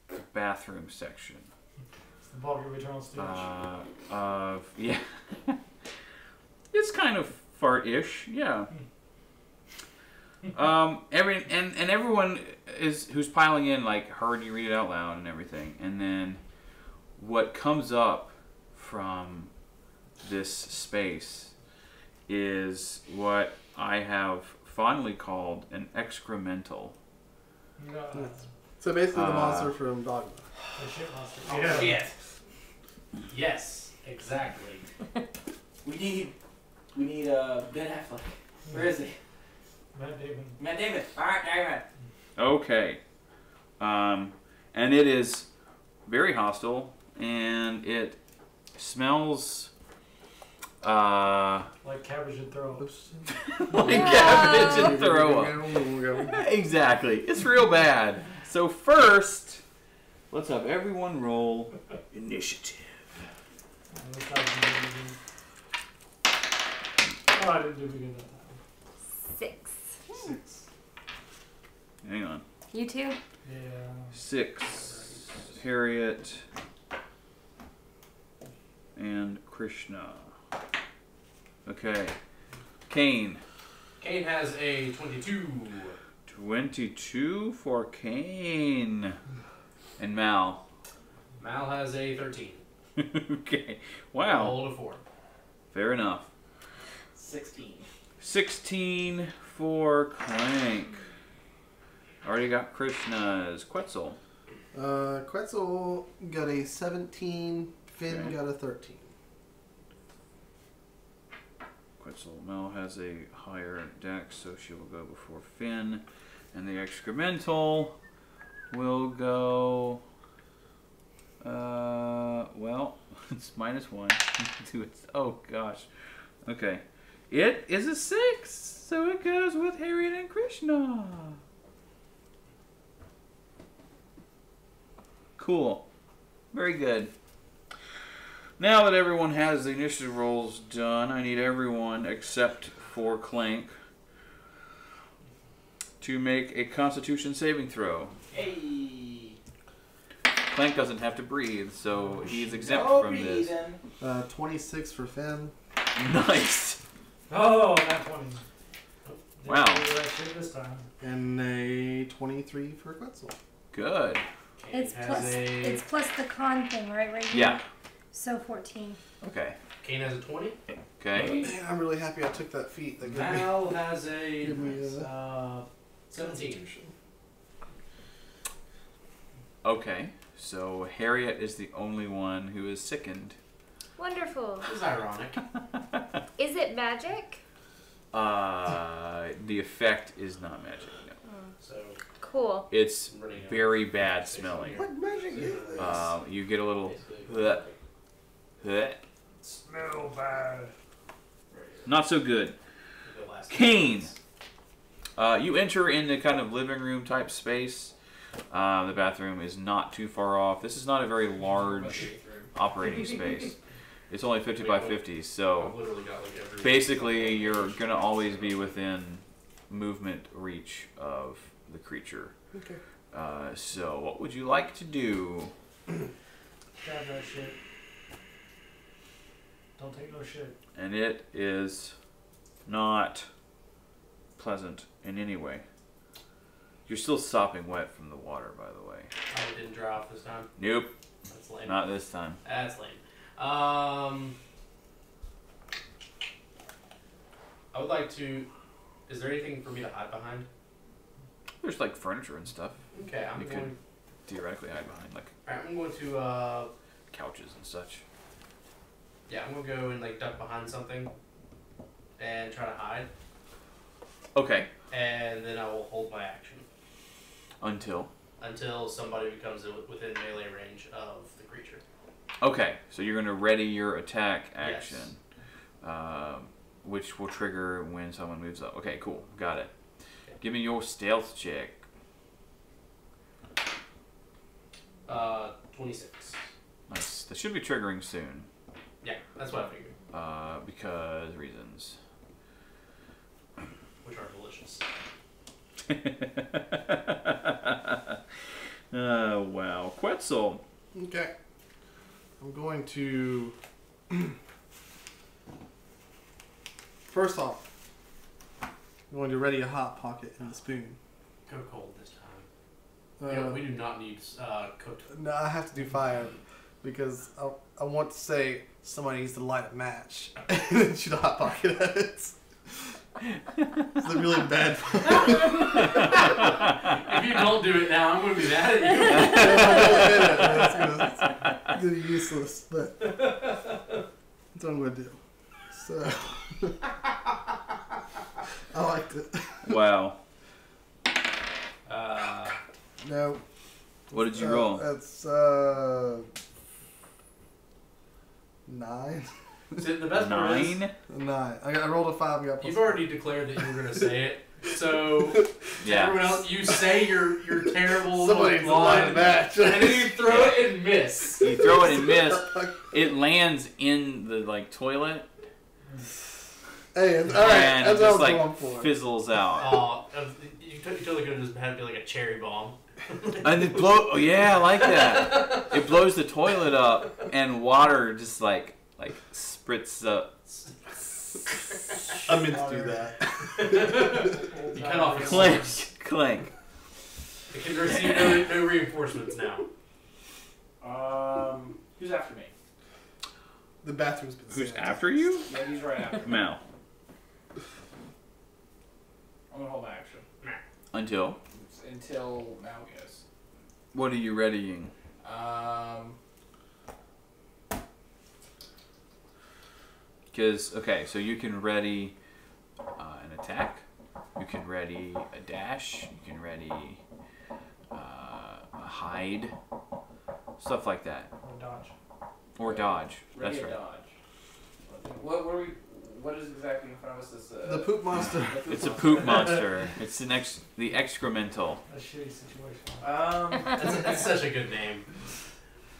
the bathroom section.
It's the bottle of eternal stench.
Uh, of yeah, it's kind of fart-ish, yeah. Um, every and and everyone is who's piling in like heard you read it out loud and everything, and then what comes up from this space is what I have fondly called an excremental.
no.
So basically, the
Uh,
monster from Dogma.
The shit monster.
Oh
yeah.
shit! Yes, exactly.
We need. We need uh, Ben Affleck. Where is he?
Matt Damon.
Matt Damon. All right, Damon.
Okay. Um, and it is very hostile, and it smells uh,
Like cabbage and throw.
Oops.
like cabbage and throw up. Exactly. It's real bad. So first, let's have everyone roll initiative.
And this guy's amazing. Oh, I didn't do good that time.
Six.
Six.
Hang on.
You too?
Yeah.
Six. Harriette. And Krishna. Okay. Caine.
Caine has a 22.
22 for Caine. And Mal.
Mal has a 13.
okay. Wow.
Roll a 4.
Fair enough.
Sixteen.
16 for Clank. Already got Krishna's. Quetzal.
Uh, Quetzal got a 17. Finn
Okay.
got a 13.
Quetzal Mel has a higher dex, so she will go before Finn. And the excremental will go. Uh, well, it's minus one to its. Oh gosh. Okay. It is a six, so it goes with Harriette and Krishna. Cool. Very good. Now that everyone has the initiative rolls done, I need everyone except for Clank to make a Constitution saving throw.
Hey.
Clank doesn't have to breathe, so he's exempt
No
from this.
Uh, 26 for Finn.
Nice.
Oh, that one. Didn't
Wow.
do the right shit this time.
And a 23 for Quetzal.
Good.
It's
Caine
plus.
a
It's plus the con thing, right? Right here.
Yeah.
So fourteen.
Okay.
Caine has a twenty.
Okay.
Man, I'm really happy I took that feat. That gave me
Val has a
Give me a-
uh, seventeen.
Okay. So Harriette is the only one who is sickened.
Wonderful.
This is ironic.
Is it magic?
Uh, the effect is not magic. No.
So
Cool.
It's
I'm running out.
very bad smelling.
What magic is this?
Um, you get a little.
Basically,
Bleh. Bleh.
Smell bad.
Not so good. Caine. Uh, you enter into kind of living room type space. Uh, the bathroom is not too far off. This is not a very large operating space. It's only 50 by 50, so
I've literally got like
basically you're gonna always be within movement reach of the creature.
Okay.
Uh, so what would you like to do?
Grab that shit. Don't take no shit.
And it is not pleasant in any way. You're still sopping wet from the water, by the way.
Oh, it didn't dry off this time.
Nope,
That's lame.
not this time.
That's lame. Um, I would like to. Is there anything for me to hide behind?
There's like furniture and stuff.
Okay, I'm
You could-
going.
Theoretically, hide behind like
Alright, I'm going to. Uh,
couches and such.
yeah, I'm gonna go and like duck behind something, and try to hide,
Okay,
and then I will hold my action
until.
until somebody becomes within melee range of the creature.
Okay, so you're gonna ready your attack
Yes.
action, um, which will trigger when someone moves up. Okay, cool, got it. Give me your stealth check.
Uh, 26.
Nice. That should be triggering soon,
Yeah, that's what I figured.
uh, because reasons.
Which are delicious.
oh wow, Quetzal.
Okay. I'm going to. First off, I'm going to ready a hot pocket and a spoon.
Go cold this time.
Uh,
yeah, we do not need uh, cooked.
no, I have to do fire because I, I want to say somebody needs to light a match and then shoot a hot pocket at it. It's a really bad.
if you don't do it now, I'm gonna be mad at you.
it's gonna be useless, but that's what I'm gonna do. So I liked it.
Wow.
Uh,
No.
What did you
uh,
roll?
That's uh nine.
so the best part is
Nine.
Nine. I, got, I rolled a five got plus.
you've already declared that you were gonna say it. So
Yeah.
everyone else, you say your your terrible
Somebody needs to light a
line,
match.
and then you throw it and miss.
You throw it and miss. It lands in the like toilet
hey, it's, all right.
and
That's
it
what I
just
was
like
going for.
fizzles out.
Oh, uh, you, t- you totally could have just had it be like a cherry bomb.
And it blow. Oh yeah, I like that. It blows the toilet up, and water just like like spritz up.
I meant to do that.
You cut off its
Clink,
source. It can receive no, no reinforcements now.
Um, who's after me?
The bathroom's been
Who's
sanded.
after you?
Yeah, he's right after. me.
Mal.
I'm gonna hold my action
Until
until Mal goes.
what are you readying?
Um,
Because okay, so you can ready uh, an attack. You can ready a dash. You can ready uh, a hide. Stuff like that,
Or dodge.
or dodge.
ready
That's
to
right.
dodge. What, what are we? What is exactly in front of us? This uh,
The poop monster.
the poop
It's a poop monster. It's an ex the excremental.
A shitty situation.
Um,
That's, that's such a good name.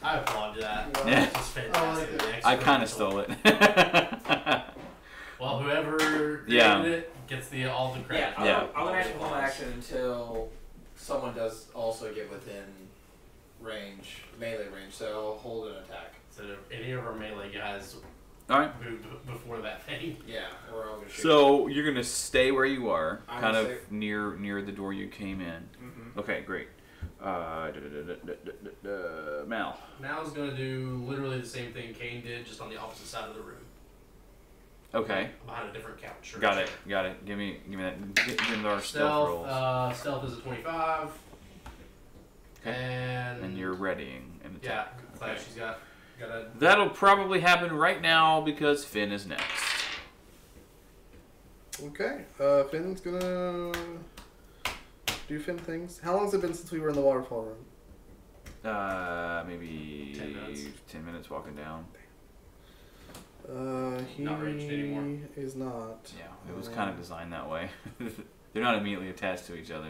I applaud that.
Yeah.
It's just fantastic. The
I kind of stole it.
Well, whoever created
Yeah.
it gets the all the credit.
yeah, I'm,
Yeah.
I'm gonna actually hold my action.
action until someone does also get within range, melee range. So I'll hold an attack.
So if any of our melee guys
All right.
moved before that thing.
Yeah, or I'll go shoot.
So you're gonna stay where you are,
I'm
kind of
gonna
near near the door you came in.
hmm
Okay, great. Uh, da, da, da, Mal.
Now is gonna do literally the same thing Caine did, just on the opposite side of the room.
Okay,
Behind a different couch. or
got it,
chair.
got it. Give me, give me that. Give give me our stealth
Stealth,
rolls,
uh, stealth is a 25.
Okay.
And.
and you're readying an
Yeah,
attack.
like
Okay.
she's got. got a.
That'll probably happen right now because Finn is next.
Okay. Uh, Finn's gonna do Finn things. How long has it been since we were in the waterfall room?
Uh, maybe
10 minutes.
10 minutes walking down.
Uh, he
Not ranged anymore.
is not.
Yeah, it was kind of designed that way. They're not immediately attached to each other.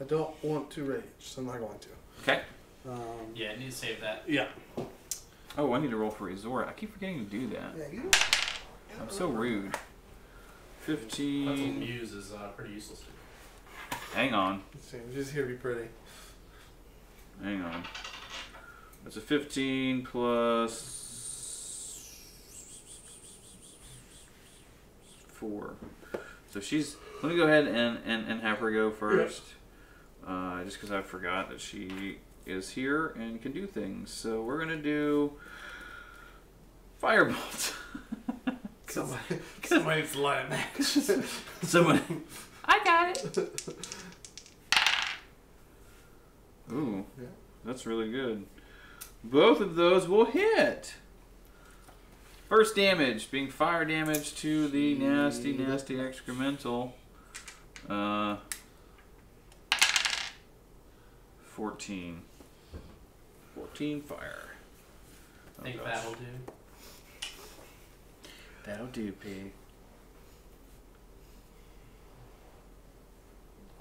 I don't want to rage, so I'm not going to.
Okay.
Um,
Yeah, I need to save that.
yeah.
Oh, I need to roll for Azora. I keep forgetting to do that.
Yeah, you.
I'm so rude.
Pencil
15.
Muse is uh, pretty useless.
Hang on.
Let's see, I'm just here to be pretty.
Hang on. That's a 15 plus 4. So she's. Let me go ahead and, and, and have her go first. Uh, just because I forgot that she is here and can do things. So we're going to do Firebolt.
Somebody, somebody's lying.
Someone. I got it. Ooh,
Yeah.
that's really good. Both of those will hit. First damage being fire damage to the nasty, nasty excremental. Uh, 14. 14 fire.
I think
Oh, gosh.
that'll do.
That'll do, pig.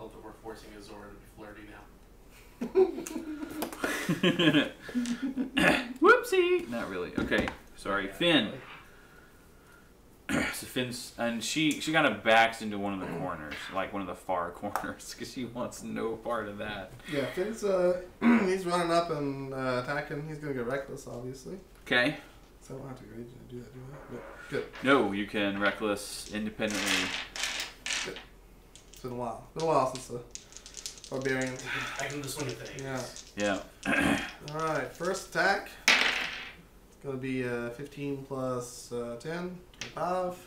Hope that we're forcing Azora to be flirty now.
Whoopsie! Not really. Okay, sorry, Finn. so Finn's and she she kind of backs into one of the corners, like one of the far corners, because she wants no part of that.
Yeah, Finn's uh, he's running up and uh, attacking. He's gonna get reckless, obviously.
Okay.
So I don't have to rage to do that, do I? But good.
No, you can reckless independently.
It's been a while. Been a while since the barbarians.
Back into the swing of things.
Yeah.
Yeah.
All right. First attack. It's gonna be uh, 15 plus uh, 10, 25.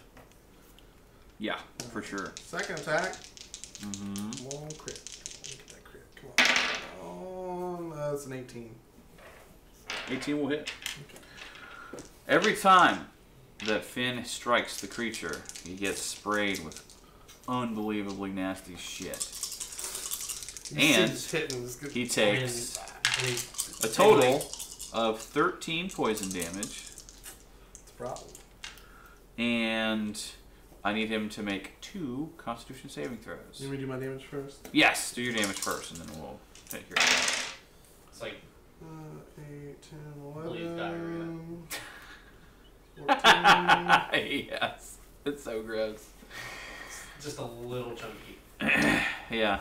Yeah, for sure.
Second attack.
Mm-hmm.
Come on, crit. Get that crit. Come on. Um, that's an 18.
18 will hit. Okay. Every time that Finn strikes the creature, he gets sprayed with unbelievably nasty shit. And
He's hitting. It's good.
he takes a total of 13 poison damage,
It's a problem.
and I need him to make two Constitution saving
You
throws.
want me to do my damage first?
Yes, do your damage first, and then we'll take care of
It's like
Uh, 8, 10, 11. 14.
yes, it's so gross.
Just a little chunky.
Yeah,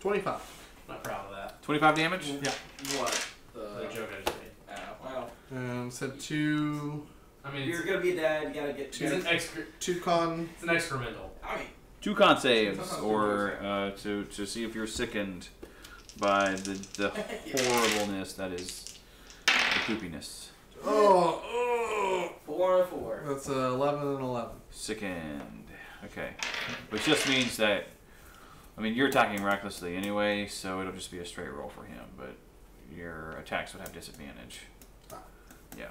25.
Not proud of that.
25 damage.
Yeah.
What?
The
The.
joke I just made.
Uh, well,
And said two,
I mean,
you're gonna be a dad. You gotta get. two.
it's an excre-
two con.
It's an excremental.
I mean,
Two con saves, or uh, to to see if you're sickened by the the horribleness that is the poopiness.
Oh, oh.
four and four.
That's uh, 11 and 11.
Sickened. Okay, which just means that I mean, you're attacking recklessly anyway, so it'll just be a straight roll for him, but your attacks would have disadvantage.
Ah.
Yeah.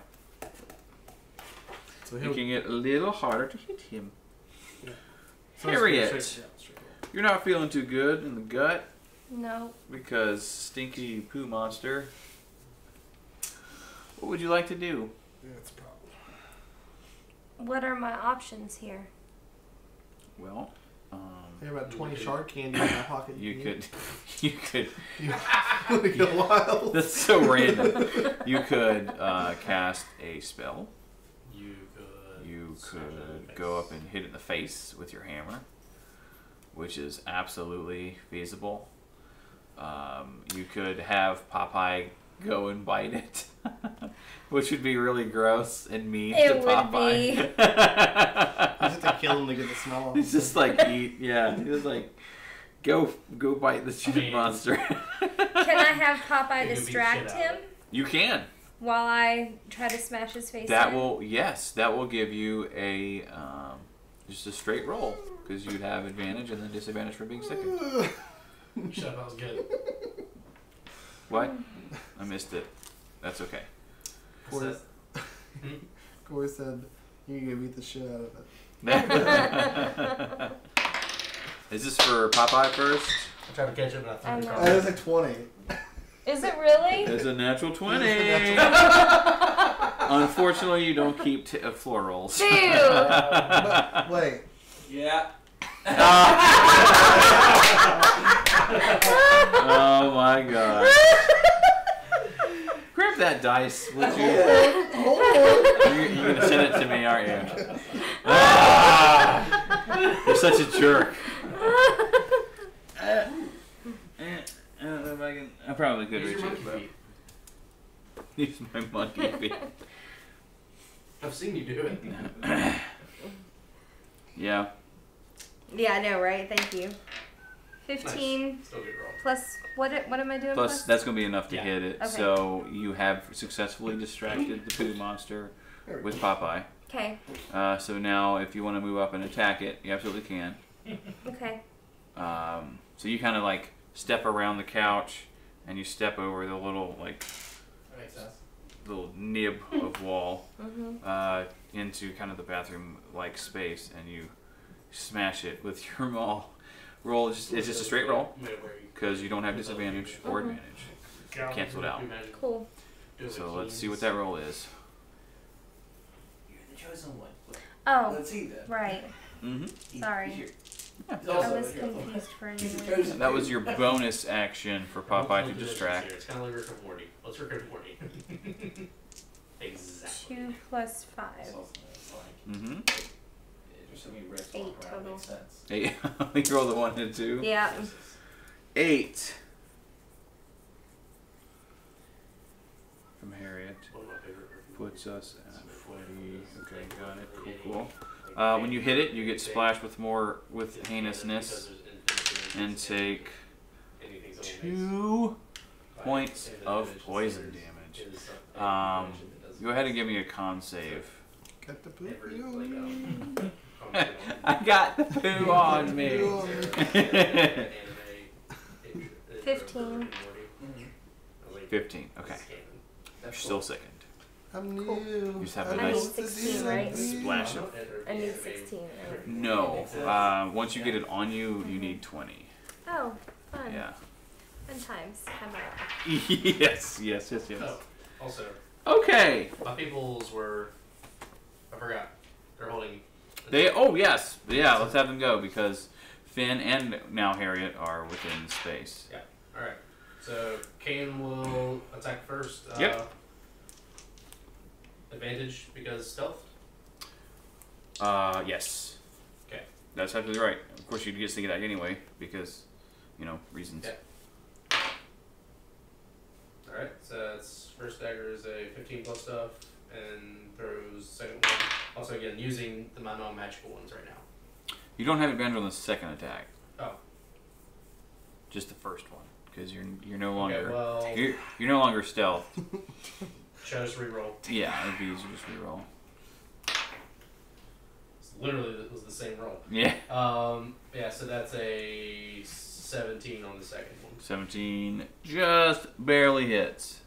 So
Making it a little harder to hit him.
so it's straight-
Harriette.
yeah, straight roll.
You're not feeling too good in the gut
No.
because stinky poo monster. What would you like to do?
Yeah, it's a problem.
What are my options here?
Well, um,
I have about 20 shard candy in my pocket.
you
can
could, you could.
You want to go wild?
That's so random. You could uh, cast a spell.
You could.
You
smash it in the
could go up and hit it in the face with your hammer, which is absolutely feasible. Um, you could have Popeye go and bite it, which would be really gross and mean
It
to
would
Popeye.
You just have to kill him to get the smell off.
He's just like eat, yeah. He's just like go go bite the shit
mean-
monster.
Can I have Popeye
It could beat
distract him
you can.
while I try to smash his face
That
in?
will yes, that will give you a um, just a straight roll because you'd have advantage and then disadvantage for being second.
Shut up, that was good.
What? I missed it. That's okay.
Corey? Corey said "You're gonna beat the shit out of it."
Is this for Popeye first?
I tried to catch it, but I
I
threw the
know.
Uh,
card.
it was like 20.
Is it really?
It's a natural twenty.
A natural-
Unfortunately, you don't keep t- uh, floor rolls.
Ew.
But wait,
Yeah.
oh my god! Grab that dice, would you? You're you're gonna send it to me, aren't you? Ah! you're such a jerk. Uh, eh, I don't know if I can. I probably could
Use
reach
your
it,
monkey
but
feet.
use my monkey feet.
I've seen you do it.
Yeah.
yeah, I know, right? Thank you. 15
Still good roll.
plus what? What am I doing?
Plus, that's gonna be enough to
Yeah.
hit it.
Okay.
So you have successfully distracted the poo monster with Popeye.
Okay.
Uh, so now, if you want to move up and attack it, you absolutely can.
Okay.
Um, so you kind of like step around the couch, and you step over the little like
That makes sense.
little nib of wall
Mhm.
uh, into kind of the bathroom like space, and you smash it with your maul. Roll. is just, it's just a straight roll because you don't have disadvantage or advantage. Cancel it out.
Cool.
So let's see what that roll is.
You're the chosen one.
Oh,
Let's see then.
right.
Mm-hmm.
Sorry.
Yeah.
I was confused for a
He's
minute.
That was your bonus action for Popeye to distract.
It's kind of like Rick and Morty. Let's Rick and Morty. exactly.
Two five.
also- it's like,
Mm-hmm.
There's so many bricks
Eight
walking around,
total.
makes sense.
Eight. you roll the one and two.
Yeah.
Eight. From Harriette
One of my favorite Rick
puts us at
Morty.
forty. Okay, got it. Cool, cool. Uh, when you hit it, you get splashed with more with heinousness and take two points of poison damage. Um, Go ahead and give me a con save.
Got the poop.
Every, like, um,
me.
I got the poo on me.
You on me.
Fifteen.
Fifteen. Okay, you're still second.
I'm new.
Cool.
You just have a
I'm
need
nice
supposed to do
16, right?
something.
Splash of
I need 16. right?
No. Uh, once you get it on you, you need 20.
Oh, fun.
Yeah.
Fun times. How about
yes, yes, yes, yes.
Oh, also,
Okay.
my peoples were. I forgot. They're holding.
They. Oh yes. Yeah. Let's have them go because Finn and now Harriette are within space. Yeah.
Alright. So, Caine will attack first. Uh,
Yep.
Advantage because stealth?
Uh, yes.
Okay.
That's absolutely right. Of course, you'd get sneak attack anyway because, you know, reasons.
Yeah. Alright, so that's first dagger is a 15 plus stuff, and throws second one. Also, again, using the my non magical ones right now.
You don't have advantage on the second attack.
Oh.
Just the first one because you're you're no longer
Okay, well,
you're, you're no longer stealth.
chose reroll.
yeah, it'd be easier to just reroll.
It's literally, it was the same roll.
Yeah.
Um, yeah, so that's a 17 on the second one.
17 just barely hits.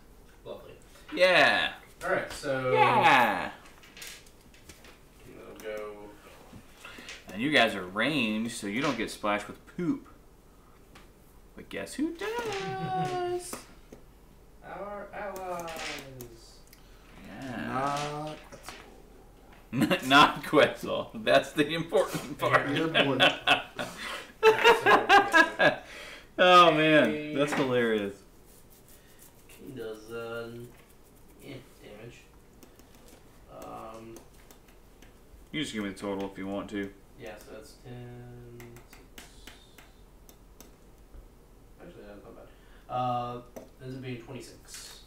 Lovely.
Yeah.
All right, so
Yeah.
I'll go.
And you guys are ranged, so you don't get splashed with poop. But guess who does?
Our allies.
Yeah.
Not
Not Quetzal. That's the important part.
Good boy.
Alright, so, yeah.
oh man, that's hilarious.
King does uh, yeah, damage. Um,
You just give me the total if you want to.
yeah, so that's 10. six. Actually, that's not bad. Uh, ends up being 26.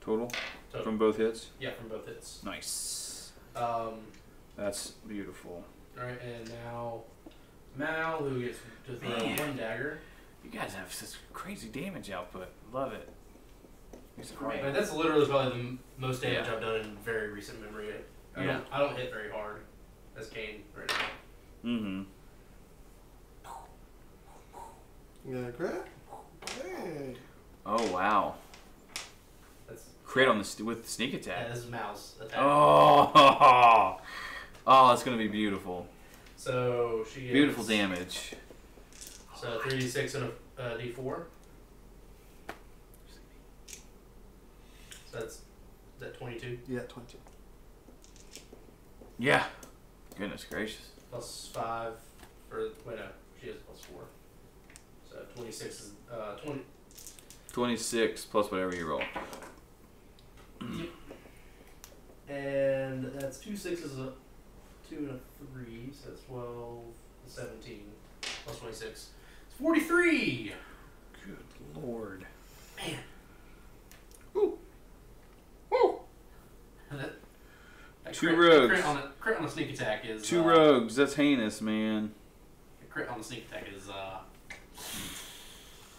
Total
Total.
from both hits.
Yeah, from both hits.
Nice.
Um,
That's beautiful.
alright, and now Mal, who gets to throw
Man.
one dagger.
You guys have such crazy damage output. Love it. Makes it hard.
I mean, that's literally probably the most damage
Yeah.
I've done in very recent memory. I
Yeah.
don't, I don't hit very hard as Caine right now.
Mm-hmm.
Yeah, Greg. Hey.
Oh wow.
That's
Crit on the st- with sneak attack.
yeah,
attack.
this is Mal's attack.
Oh. Oh, it's gonna be beautiful.
So she gets,
Beautiful damage.
So three d six and a uh, d four. So that's is that twenty two
Yeah, 22.
Yeah. Goodness gracious.
plus five for wait no she has plus four. So twenty six is uh twenty.
26 plus whatever you roll. Yep.
And that's two sixes, a two and a three, so that's 12, 17, plus 26. It's 43!
Good lord.
Man.
Woo.
That, that
Two
crit,
rogues.
Crit on, a, crit on a sneak attack is.
Two
uh,
rogues. That's heinous, man.
Crit on the sneak attack is. uh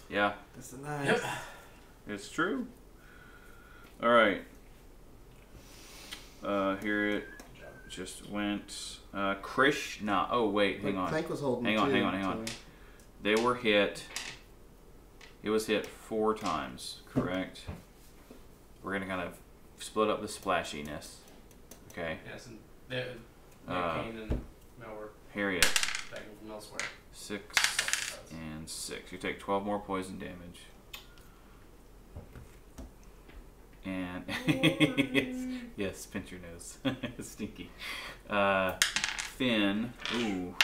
Yeah,
This is nice.
Yep.
it's true. All right. Uh, here it just went. Uh, Krishna. Oh wait, hang on.
Clank was holding
Hang on,
too,
hang on, hang on. They were hit. It was hit four times, correct? We're gonna kind of split up the splashiness. Okay.
Yes, and they,
Uh,
Kane and Mel were
Harriette,
back from elsewhere.
six and six. You take twelve more poison damage. And yes, yes, pinch your nose. Stinky. Uh, Finn. Ooh.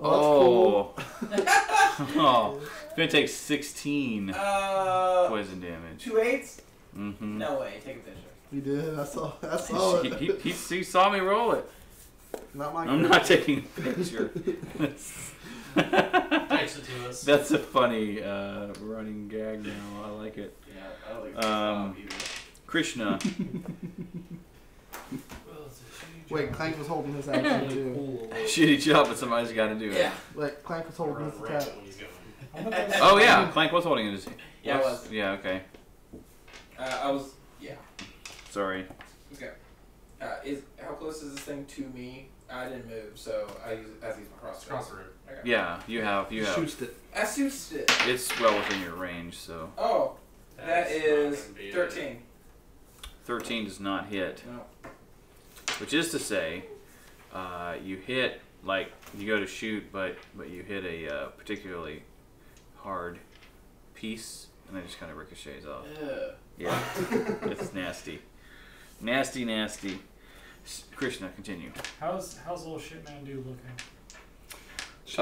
Oh,
Oh. oh. Finn takes sixteen
Uh,
poison damage.
two eights?
Mm-hmm.
No way. Take a picture.
He did. I saw. I saw
He,
it.
he, he, he saw me roll it.
not my.
I'm not taking a picture. That's,
Text to us.
that's a funny uh, running gag now. I like it.
Yeah, I don't think it's
Um,
either.
Krishna.
Wait, Clank was holding his action too.
Shitty job, but somebody's got to do it.
Yeah.
Wait, Clank was holding
Run
his
rampant
attack.
when he's going.
I thought that was-
Oh yeah, Clank was holding it. in his-
Yeah, it was.
Yeah. Okay.
Uh, I was. Yeah.
Sorry.
Okay. Uh, is how close is this thing to me? I didn't move, so I use as use my cross.
Across the room.
Okay.
Yeah, you have. You have.
Shoots it.
I suits it.
It's well within your range, so
Oh, that
That's
is
not gonna be it.
thirteen.
13 does not hit.
No.
Which is to say, uh, you hit like you go to shoot, but but you hit a uh, particularly hard piece, and then it just kind of ricochets off.
Ugh.
Yeah, it's nasty, nasty, nasty. Krishna, continue.
How's how's little shit man dude looking?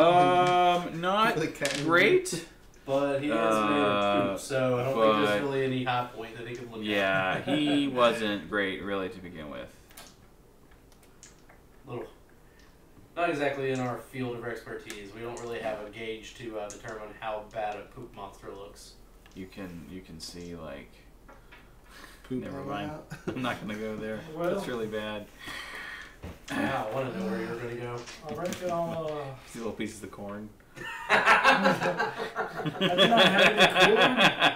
Um, not
The
great.
But he is made
Uh,
poop, so I don't think
but-
there's really any high point that he could look
Yeah,
at.
Yeah, he wasn't great really to begin with.
Little. Not exactly in our field of expertise. We don't really have a gauge to uh, determine how bad a poop monster looks.
You can you can see like
Poop
Never mind. I'm not gonna go there.
Well-
That's really bad.
Wow, I want to know where you're going to go.
I reckon I'll. Uh,
These little pieces of corn.
I did not have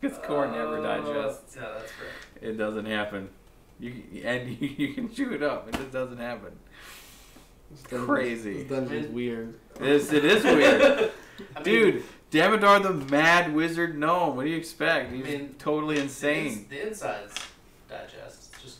Because corn never
Uh,
digests.
Yeah, that's correct.
It doesn't happen. You and you, you can chew it up. It just doesn't happen.
It's
Crazy.
This dungeon's weird.
It is, it is weird.
I mean,
Dude, Damodar the mad wizard gnome. What do you expect? He's
I mean,
totally insane.
The insides digest. It's just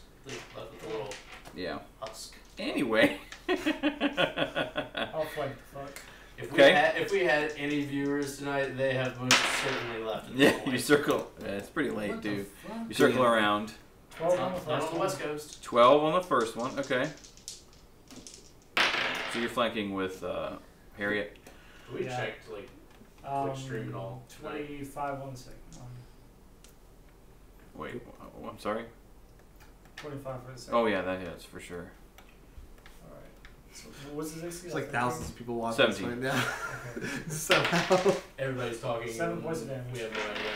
left with a little
Yeah.
husk.
Anyway.
I'll flank the fuck.
If
Okay.
we had if we had any viewers tonight, they have most certainly left.
Yeah,
point.
you circle. Yeah, it's pretty late,
What
dude. You circle
Yeah.
around.
Twelve
It's
on the
not, not
first
on the
one.
west coast.
12 on the first one. Okay. So you're flanking with uh, Harriette.
We
Yeah.
checked like
Um,
Quick stream and all.
Twenty-five on the second one.
Wait, wh- I'm sorry.
Twenty-five for the second.
Oh yeah, that hits for sure.
All right. So what's his AC?
It's like thousands of people watching this right
Seventeen.
now.
Okay.
Somehow.
everybody's talking.
Seven
and
points of damage.
We have no idea.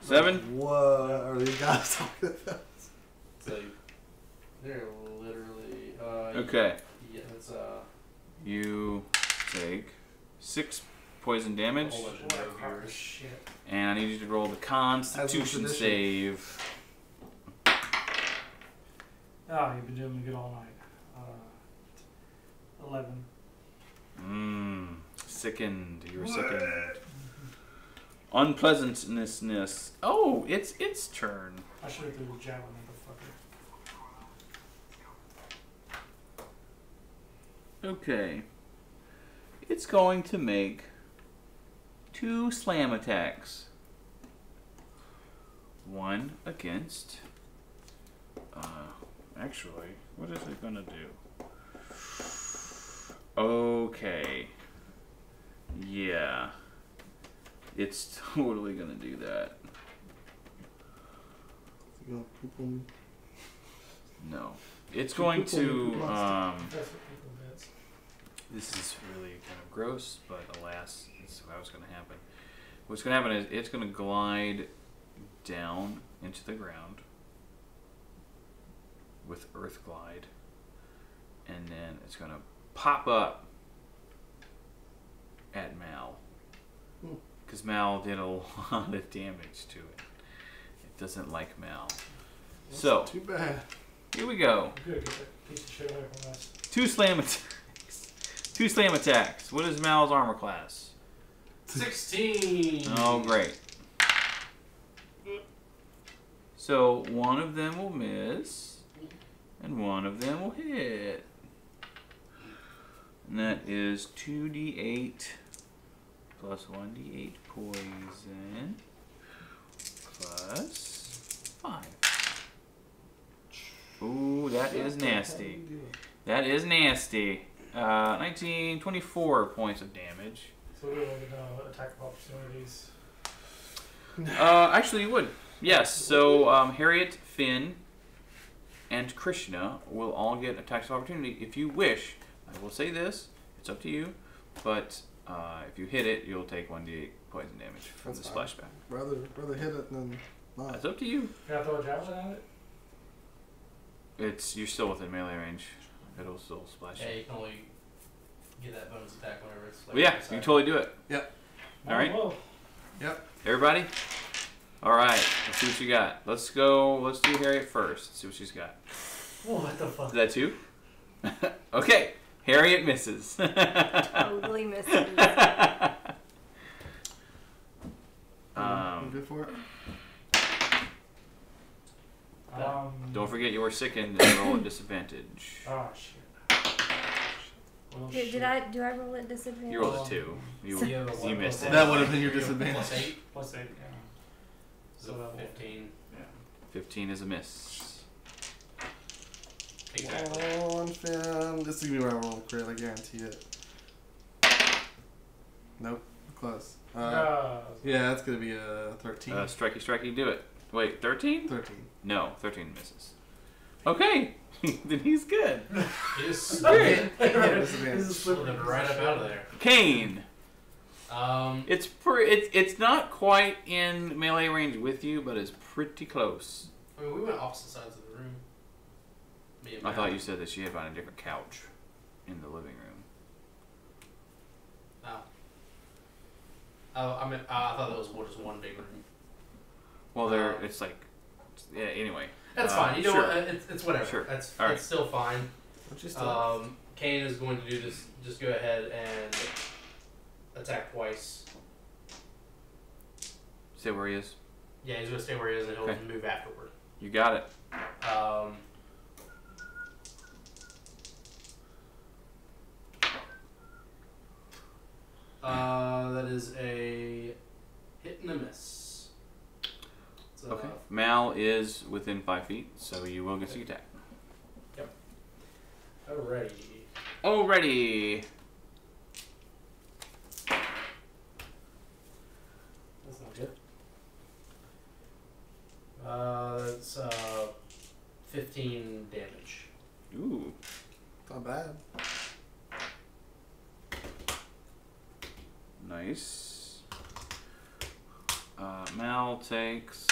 Seven.
What are these guys talking about?
It's like they're literally. Uh,
Okay.
Yeah, it's uh,
You take six poison damage,
whole bunch of
What
no
a crock of
viewers.
shit.
and I need you to roll the Constitution
tradition.
save.
Oh, you've been doing good all night. Uh, Eleven.
Mmm. Sickened. You were sickened. Unpleasantness. Oh, it's its turn.
I should have threw the javelin at the fucker.
Okay. It's going to make two slam attacks. One against. Uh, actually, what is it gonna do? Okay. Yeah. It's totally gonna do that.
You gonna poop on
No. It's going
poop on the
to. Um,
That's what people bet.
This is really kind of gross, but alas, it's how it's going to happen. What's going to happen is it's going to glide down into the ground with Earth Glide, and then it's going to pop up at Mal.
Hmm.
Because Mal did a lot of damage to it. It doesn't like Mal. So,
Too bad.
here we go.
Good, get that piece of shit away from us.
Two slam attacks. Two slam attacks. What is Mal's armor class?
Sixteen.
Oh, great. So one of them will miss, and one of them will hit. And that is 2d8 plus 1d8 poison plus 5. Ooh, that is nasty. That is nasty. Uh, 19, 24 points of damage.
So we're attack of opportunities.
Uh, actually, you would. Yes. So um, Harriette, Finn, and Krishna will all get attacks of opportunity if you wish. I will say this: it's up to you, but uh, if you hit it, you'll take one d8 poison damage from
That's
the
fine.
splashback.
Rather, rather hit it than not.
That's up to you.
Can I throw a javelin at it?
It's you're still within melee range. It'll still splash.
Yeah, you can only get that bonus attack whenever it's. Like
But yeah, you can totally do it. Yep. All right.
Whoa. Yep.
Everybody. All right. Let's see what you got. Let's go. Let's do Harriette first. See what she's got.
What the fuck?
Is that two? okay. Harriette misses.
Totally misses.
Um,
good for it?
Um,
don't forget you are sickened and roll at disadvantage.
Oh shit. Well,
Did, did I do I roll at disadvantage?
You rolled a two. You,
Yeah,
you missed it.
That would have been your disadvantage.
eight.
Plus eight, yeah.
So
So that will-
fifteen.
15 is a miss.
Exactly.
Oh, and Finn. This is gonna be where I roll a crit. I guarantee it. Nope. Close. Uh,
Uh,
yeah, that's gonna be a thirteen.
Uh, strikey, strikey, do it. Wait, 13?
Thirteen.
No, 13 misses. Okay. then he's good.
He just
Great.
Disadvantage.
slid it right up out of there.
Caine.
Um,
It's pre- it's it's not quite in melee range with you, but it's pretty close.
I mean, we went opposite sides of the room. Me and
I
Matt.
thought you said that she had found a different couch in the living room.
Oh. Oh, I mean, uh, I thought that was just one big room.
Well, there
Um,
it's like yeah. Anyway,
That's
Uh,
fine. You know
sure.
what? uh, It's, it's whatever.
Sure.
That's
All right.
it's still fine.
What'd you still?
Um, Caine is going to do this. Just go ahead and attack twice.
Say where he is.
Yeah, he's gonna stay where he is and he'll
Okay.
move afterward.
You got it.
Um, uh, that is a hit and a miss. It's, uh,
Okay. Mal is within five feet, so you will get to attack. Yep.
Alrighty.
Alrighty.
That's not good. Uh, that's uh, 15 damage.
Ooh.
Not bad.
Nice. Uh, Mal takes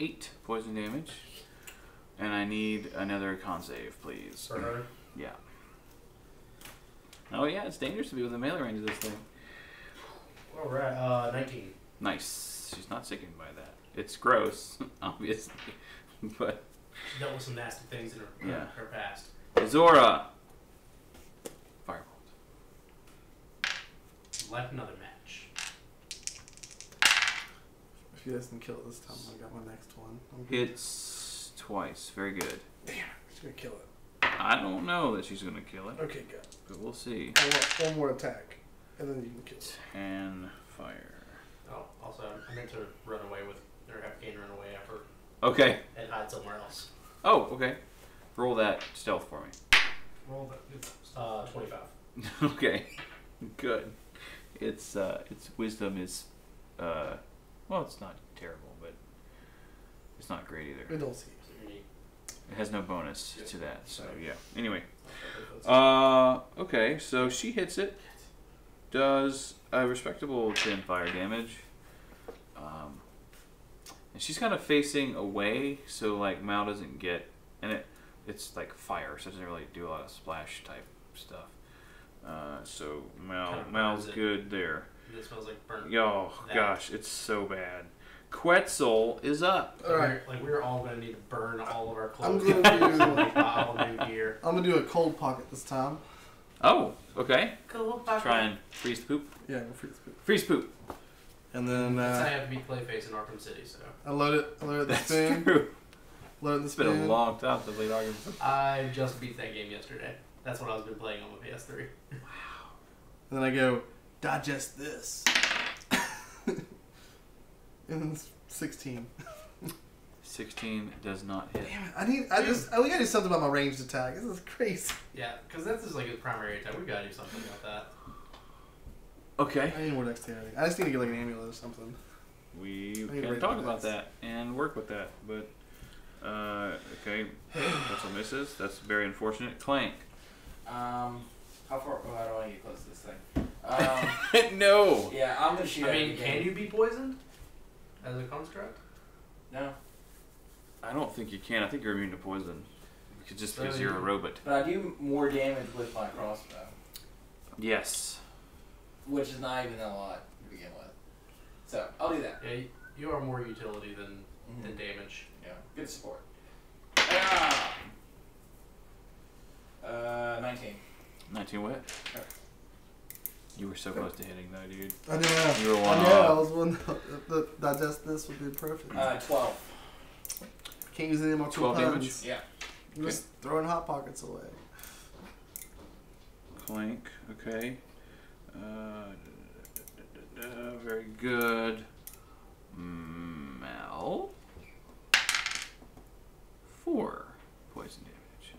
eight poison damage, and I need another con save, please.
For her.
Yeah. Oh yeah, it's dangerous to be within melee range of this thing.
Alright, uh, 19.
Nice. She's not sickened by that. It's gross, obviously, but
She dealt with some nasty things in her,
Yeah.
her past.
Zora. Firebolt.
Like another match.
If he doesn't kill it this time, I got my next one. I'm good.
Hits twice. Very good.
He's gonna kill it.
I don't know that she's gonna kill it,
Okay, good.
but we'll see.
One more, one more attack, and then you can kill it.
Ten fire.
Oh, also, I meant to run away with, or have Caine run away after
Okay.
and hide somewhere else.
Oh, okay. Roll that stealth for me.
Roll that. Uh, 25.
okay. Good. Its uh, its wisdom is, uh, well, it's not terrible, but it's not great either.
We don't see.
So.
It has no bonus to that, so yeah. Anyway, uh, okay, so she hits it, does a respectable ten fire damage, um, and she's kind of facing away, so like Mal doesn't get, and it it's like fire, so it doesn't really do a lot of splash type stuff. Uh, so Mal
Kinda
Mal's
burns it.
good there.
It smells like burnt.
Oh
That.
gosh, it's so bad. Quetzal is up.
Alright.
Like we're all gonna need to burn all of our clothes.
I'm
clothes.
gonna
Like,
do.
all new gear.
I'm gonna do a cold pocket this time.
Oh, okay.
Cool.
Try and freeze the poop.
Yeah, go freeze poop.
Freeze poop.
And then
That's how
uh,
I have to beat Clayface in Arkham City. So
I load it. I load it the
That's
spoon.
true.
Load it the
It's been a long time since I played Arkham.
I just beat that game yesterday. That's what I've been playing on my PS3.
And then I go digest this. and it's 16.
16 does not hit.
Damn it! I need. I just. I we gotta do something about my ranged attack. This is crazy.
Yeah, because that's just like his primary attack. We gotta do something about that.
Okay.
I need more dexterity. I just need to get like an amulet or something.
We
need to
can
raise
talk
my
about
dice.
that and work with that, but uh, okay. That's a misses. That's very unfortunate. Clank.
Um, how far? Oh, I don't want to get close to this thing. Um,
no.
yeah, I'm gonna shoot.
I mean, can
again.
you be poisoned as a construct?
No,
I don't think you can. I think you're immune to poison. Just
So
because you're a robot.
but I do more damage with my crossbow,
Yes.
which is not even a lot to begin with. So I'll do that.
Yeah, you- you are more utility than
Mhm.
than damage.
Yeah, good support. Ah! Uh, 19.
19 what?
Okay.
You were so close to hitting though, dude.
I know.
You were
I
one
know. I was one. The, the digest this would be perfect.
Uh, 12.
Can't use any more
12
puns.
damage?
Yeah.
I'm just throwing hot pockets away.
Clank. Okay. Uh, da, da, da, da, very good. Mal. Four poison damage.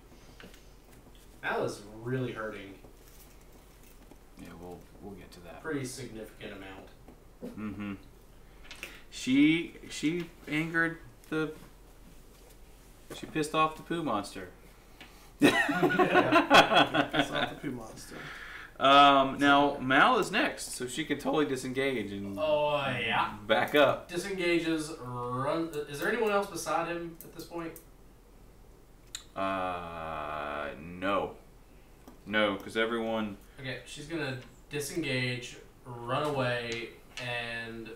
Al is really hurting.
Yeah, we'll we'll get to that.
Pretty significant amount.
Mm-hmm. She she angered the. She pissed off the poo monster.
yeah, It's not the poo monster.
Um, now Mal is next, so she can totally disengage and
Oh yeah.
back up.
Disengages. Run. Is there anyone else beside him at this point?
Uh, no, no, because everyone.
Okay, she's gonna disengage, run away, and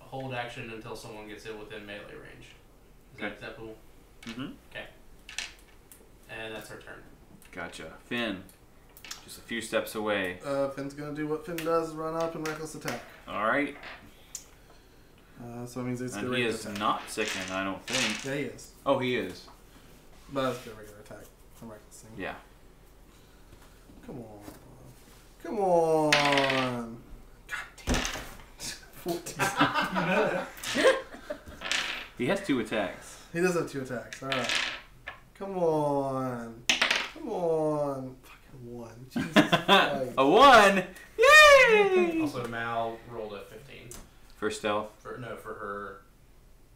hold action until someone gets in within melee range. Is that acceptable?
Mm-hmm. Okay.
And that's her turn.
Gotcha. Finn, just a few steps away.
Uh, Finn's gonna do what Finn does: run up and reckless attack.
All right,
Uh, so it means it's
and
gonna
he is
attack.
not sickened. I don't think.
Yeah, he is.
Oh, he is.
But it's a regular attack. I'm reckless.
Yeah.
Come on. Come on. God damn. 14.
He has two attacks.
he does have two attacks. Alright. Come on. Come on. Fucking one. Jesus Christ.
a one. Yay!
Also, Mal rolled a 15
For stealth.
for no for her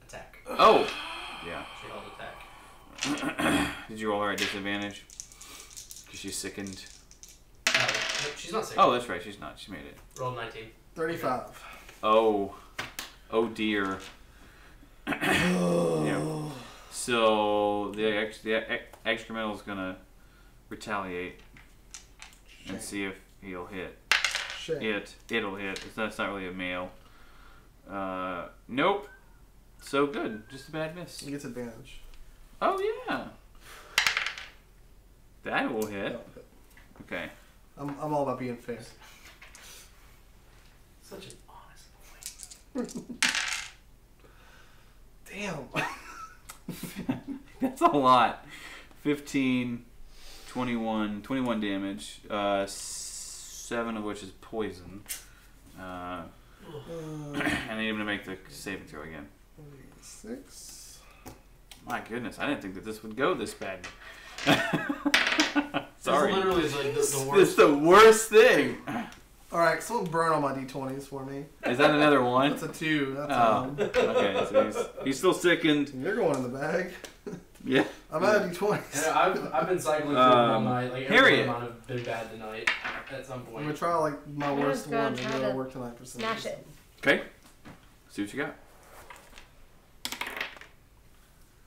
attack.
Oh. Yeah.
She held attack.
Did you roll her at disadvantage? Because she's sickened.
Oh, she's not sick.
Oh, that's right. She's not. She made it.
Rolled 19.
35.
Oh. Oh dear. yeah. So the ex- the ex- excremental is gonna retaliate and see if he'll hit.
Shit.
It. It'll hit. It's not, it's not really a male. Uh, nope. So good. Just a bad miss.
He gets advantage.
Oh yeah. That will hit.
No,
Okay.
I'm, I'm all about being fair.
Such an honest boy.
Damn.
That's a lot. 15, 21, 21 damage. Uh, seven of which is poison. Uh,
Uh,
and I need him to make the saving throw again.
six.
My goodness, I didn't think that this would go this bad.
This
Sorry.
literally is like the, the
It's the worst thing.
Alright, someone burn all my d20s for me.
Is that another one?
That's a two. That's
Oh.
um,
Okay, so he's, he's still sickened.
You're going in the bag.
Yeah.
I'm out of
And
d20s.
I've, I've been cycling through them all
Um,
night. Like every
Harriette.
one of them have been bad tonight at some point.
I'm gonna try like my
I'm
worst
just
one and
try
it'll
to
work tonight for some
smash
reason.
it.
Okay. See what you got.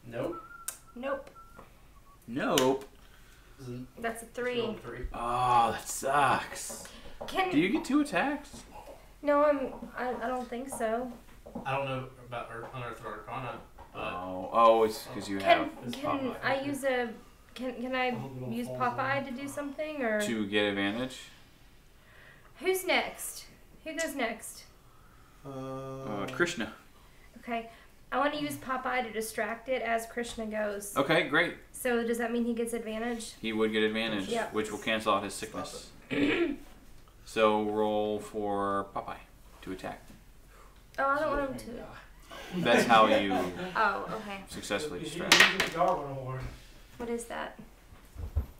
Nope.
Nope.
Nope.
This is-
That's a
she
three.
rolled three.
Oh, that sucks.
Can
Do you get two attacks?
no, I'm. I, I don't think so.
I don't know about Ur- Unearthed Arcana, but
Oh, oh, it's because you
Can
have
It's
can I use a? Can can I
I hope it all
use Popeye to do something or
to get advantage.
who's next? Who goes next?
Uh,
Uh, Krishna.
Okay, I want to use Popeye to distract it as Krishna goes.
Okay, great.
So does that mean he gets advantage?
He would get advantage,
Yeah.
which will cancel out his sickness. so roll for Popeye to attack.
Oh, I don't want him to.
That's how you
Oh, okay.
successfully
You
distract.
you get the Darwin Award.
What is that?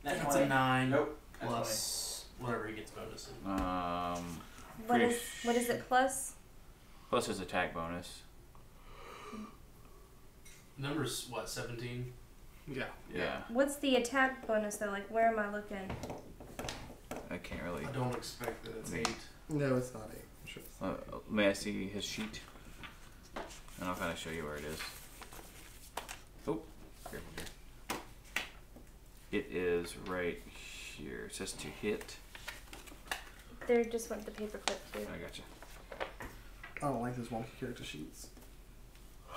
That's
that's a nine
Nope. That's
plus whatever he gets bonus. in.
Um,
What
Pretty
is what is it plus?
plus his attack bonus.
Numbers what? Seventeen.
Yeah.
Yeah,
What's the attack bonus though? Like where am I looking?
I can't really.
I don't expect that it's
Me.
eight.
No, it's not eight. I'm sure. it's
Uh,
not eight.
may I see his sheet? And I'll kind of show you where it is. Oh, careful here. It is right here. It says to hit.
There just went the paperclip too.
I gotcha.
I don't like those wonky character sheets.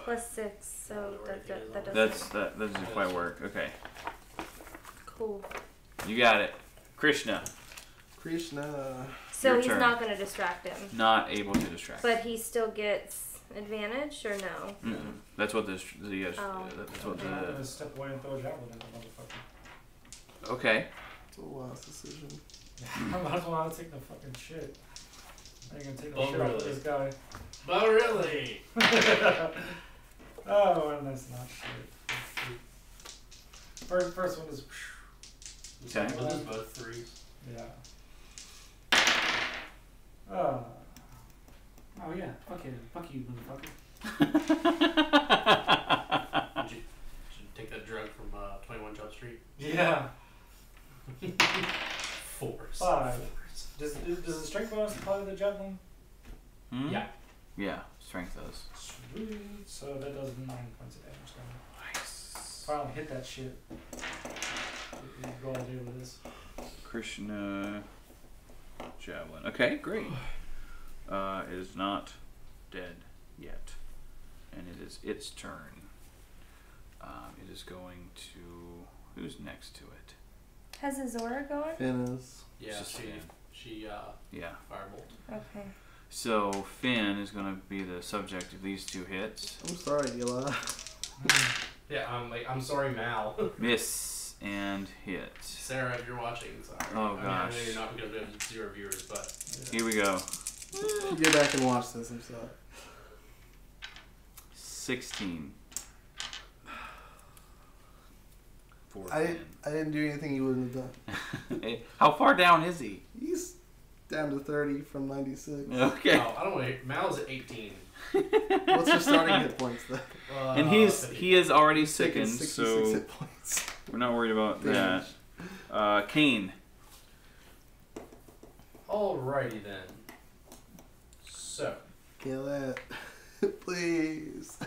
Plus six, so that that, that doesn't
That's that. That doesn't quite work. Okay,
cool.
you got it. Krishna,
Krishna.
So
Your
he's
turn.
not gonna distract him,
not able to distract.
but he still gets advantage or no?
Mm-mm. That's what this. The, uh,
Oh.
That's what
I'm gonna
the.
step away and throw a javelin at the motherfucker.
Okay.
It's a wise decision.
I might as well not take the fucking shit. I ain't gonna take the
Oh,
shit off
really?
this guy.
But really,
oh, and that's not shit. First, first one is.
Okay.
Well, those both threes.
Yeah. Oh. Oh yeah. Fuck it. Fuck you, motherfucker.
Did you, should you take that drug from uh, Twenty One Jump Street?
Yeah.
Fours.
Five.
Fours.
Does does the strength bonus apply to the javelin?
Hmm?
Yeah.
Yeah. Strength does.
Sweet. So that does nine points of damage. Then.
Nice.
Finally hit that shit. You can go all day with this.
Krishna javelin. Okay, great. Uh, it is not dead yet, and it is its turn. Um, it is going to. Who's next to it?
Has Azora going?
Finn
Yeah, she she uh
Yeah.
firebolt.
Okay.
So Finn is going to be the subject of these two hits.
I'm sorry, Eli.
Yeah, I'm like I'm sorry, Mal.
Miss and hit.
Sarah, if you're watching, sorry.
Oh,
I mean, I know
gosh.
you're not because we have zero viewers, but
Here we go.
Go back and watch this. I'm sorry.
16. For
I
Finn.
I didn't do anything you wouldn't have done.
How far down is he?
He's down to 30 from 96.
Okay.
oh, I don't want to. Mal's at 18.
What's your starting hit points then?
Uh,
And he's he is already
Taking
sickened,
66
so
hit points.
we're not worried about that.
Damage.
Uh, Caine.
Alrighty then. So
Kill it. Please.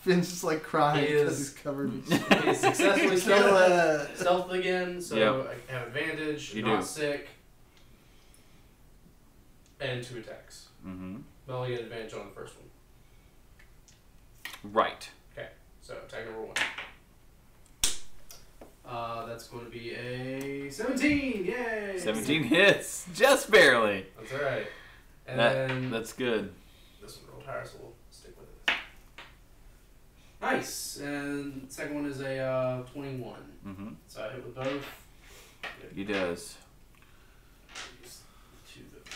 Finn's just like crying
He
because
is-
he's covered in
he successfully
Kill
stealth,
it.
stealth again, so
Yep.
I have advantage.
You
not
do.
sick. And two attacks.
Mm-hmm.
But only get advantage on the first one.
Right.
Okay, so attack number one. Uh, that's going to be a 17! Yay!
17 hits, just barely.
That's alright. And
That-
then
That's good.
this one rolled higher, so we'll stick with it. Nice! And second one is a uh, 21.
Mm-hmm.
So I hit with both.
He does.
Use the two that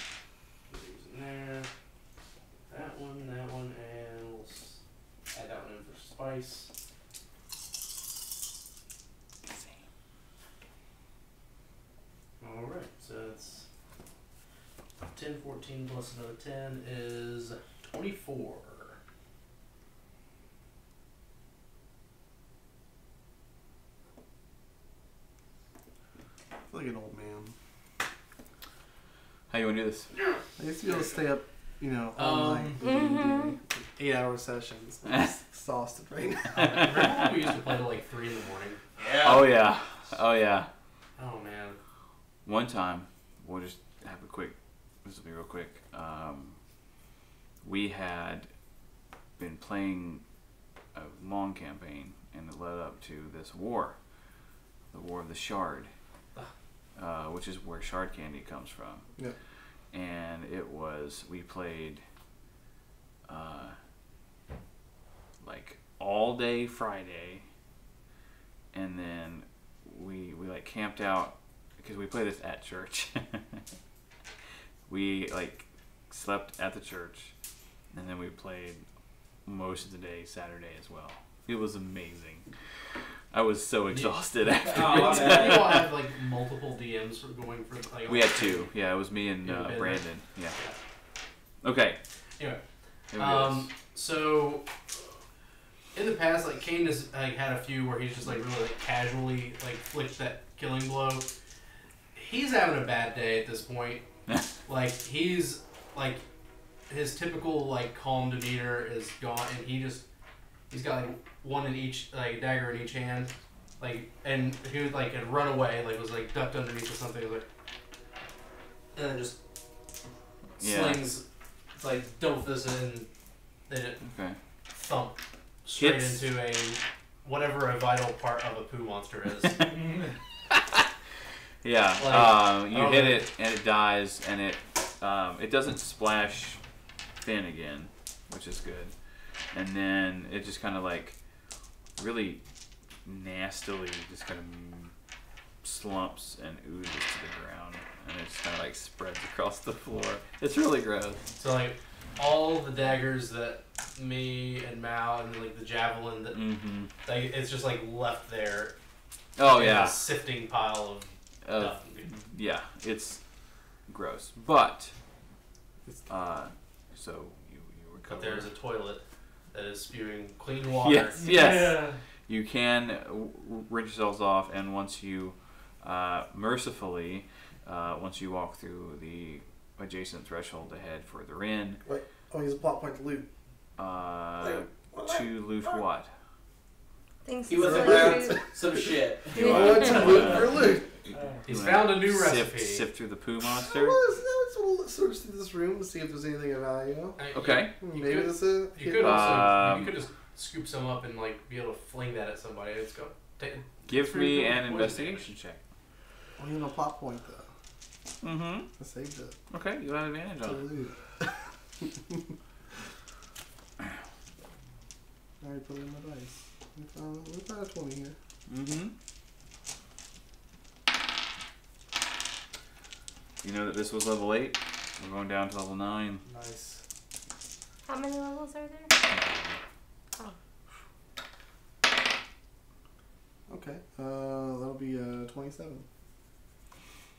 we're using there. That one, that one, and we'll add that one in for spice. Alright, so it's 10, 14 plus another 10 is 24.
I feel like an old man.
How you want to do this?
I used to be able to stay up, you know, all
Um,
night.
Mhm.
Eight hour sessions. I'm just exhausted right now.
Remember when we used to play till like 3 in the morning?
Yeah.
Oh yeah. Oh yeah.
Oh man.
One time, we'll just have a quick. This will be real quick. Um, we had been playing a long campaign, and it led up to this war, the War of the Shard, uh, which is where shard candy comes from.
Yeah.
And it was we played, uh, like all day Friday, and then we we like camped out because we play this at church. we like slept at the church, and then we played most of the day Saturday as well. It was amazing. I was so exhausted after
Oh,
it.
okay. you all have like multiple DMs for going for like.
We had two. Yeah, it was me and uh, Brandon. Yeah. Okay.
Anyway, Um, so in the past, like Caine has like had a few where he's just like really like casually like flicked that killing blow. He's having a bad day at this point. like he's like his typical like calm demeanor is gone, and he just he's got like one in each like dagger in each hand, like and he was like had run away, like was like ducked underneath or something, like and then just
Yeah.
slings it's like dump this in, then it
Okay.
thump straight
Hits.
into a whatever a vital part of a poo monster is.
Yeah.
Like,
um, you
oh,
hit it and it dies, and it um, it doesn't splash thin again, which is good. And then it just kind of like really nastily just kind of slumps and oozes to the ground, and it just kind of like spreads across the floor. It's really gross.
so like all the daggers that me and Mao and like the javelin that
Mm-hmm.
like it's just like left there.
Oh
in a
yeah.
sifting pile of
Of-
stuff.
yeah, it's gross, but uh, so you you recover.
But there's a toilet that is spewing clean water.
Yes, yes.
Yeah.
You can uh, w- rinse yourselves off, and once you, uh, mercifully, uh, once you walk through the adjacent threshold to head further in,
Oh, he's a plot point to loot.
uh, to loot what?
Thanks.
He was around some shit.
He
Yeah.
wanna-
What loot for loot?
He's found a new
sift,
recipe.
Sift through the poo
I
monster.
was, I was gonna search through this room to see if there's anything of value.
I-
Okay.
You
Maybe
could-
this is.
You could also
Um,
you could just scoop some up and like be able to fling that at somebody. It's go. Take,
Give me an
damage.
investigation check.
Oh, you a plot point though.
Mm-hmm.
I saved it.
Okay, you have an
advantage
on it.
loot. I already put in my dice. We found, we found a 20 here.
Mm-hmm. You know that this was level eight. We're going down to level nine.
Nice.
How many levels are there? Oh.
Okay. Uh, that'll be uh 27.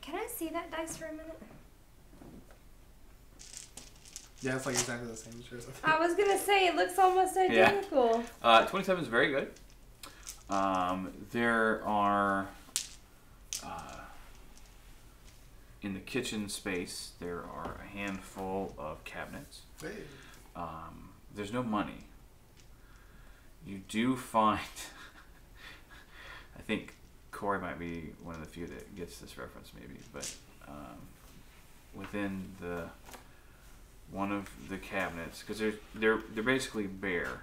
Can I see that dice for a minute?
Yeah, it's like exactly the same as yours. I.
I was gonna say it looks almost identical.
Uh, 27 is very good. Um, there are, uh, in the kitchen space, there are a handful of cabinets.
Hey.
Um, there's no money. You do find, I think Corey might be one of the few that gets this reference, maybe, but um, within the one of the cabinets, because they're they're they're basically bare,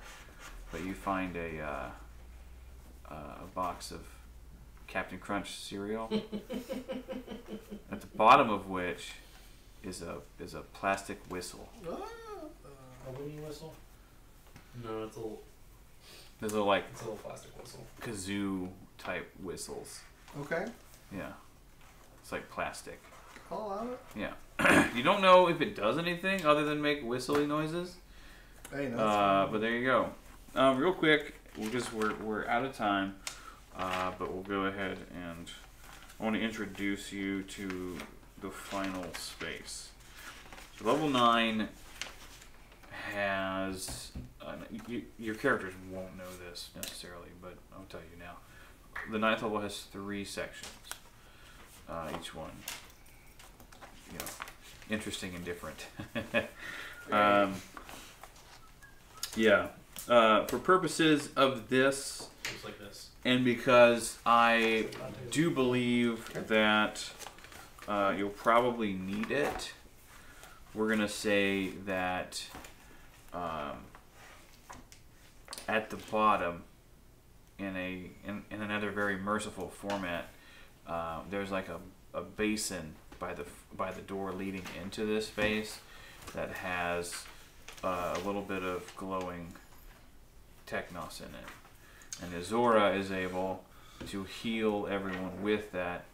but you find a uh, uh, a box of Captain Crunch cereal, at the bottom of which is a is a plastic whistle.
A winnie whistle.
No, it's a little,
There's a like
it's a little plastic whistle.
kazoo type whistles.
Okay.
Yeah. It's like plastic.
Call out it.
Yeah. you don't know if it does anything other than make whistly noises.
Hey, no.
Uh, but there you go. Um, real quick, we'll just we're we're out of time, uh, but we'll go ahead and I want to introduce you to the final space. So level nine has uh, you, your characters won't know this necessarily, but I'll tell you now. The ninth level has three sections. Uh, each one, you know, interesting and different. um, yeah. Uh, for purposes of this,
like this.
and because I do believe that uh, you'll probably need it, we're gonna say that um, at the bottom, in a in, in another very merciful format, uh, there's like a, a basin by the by the door leading into this space that has uh, a little bit of glowing technos in it, and Azora is able to heal everyone with that.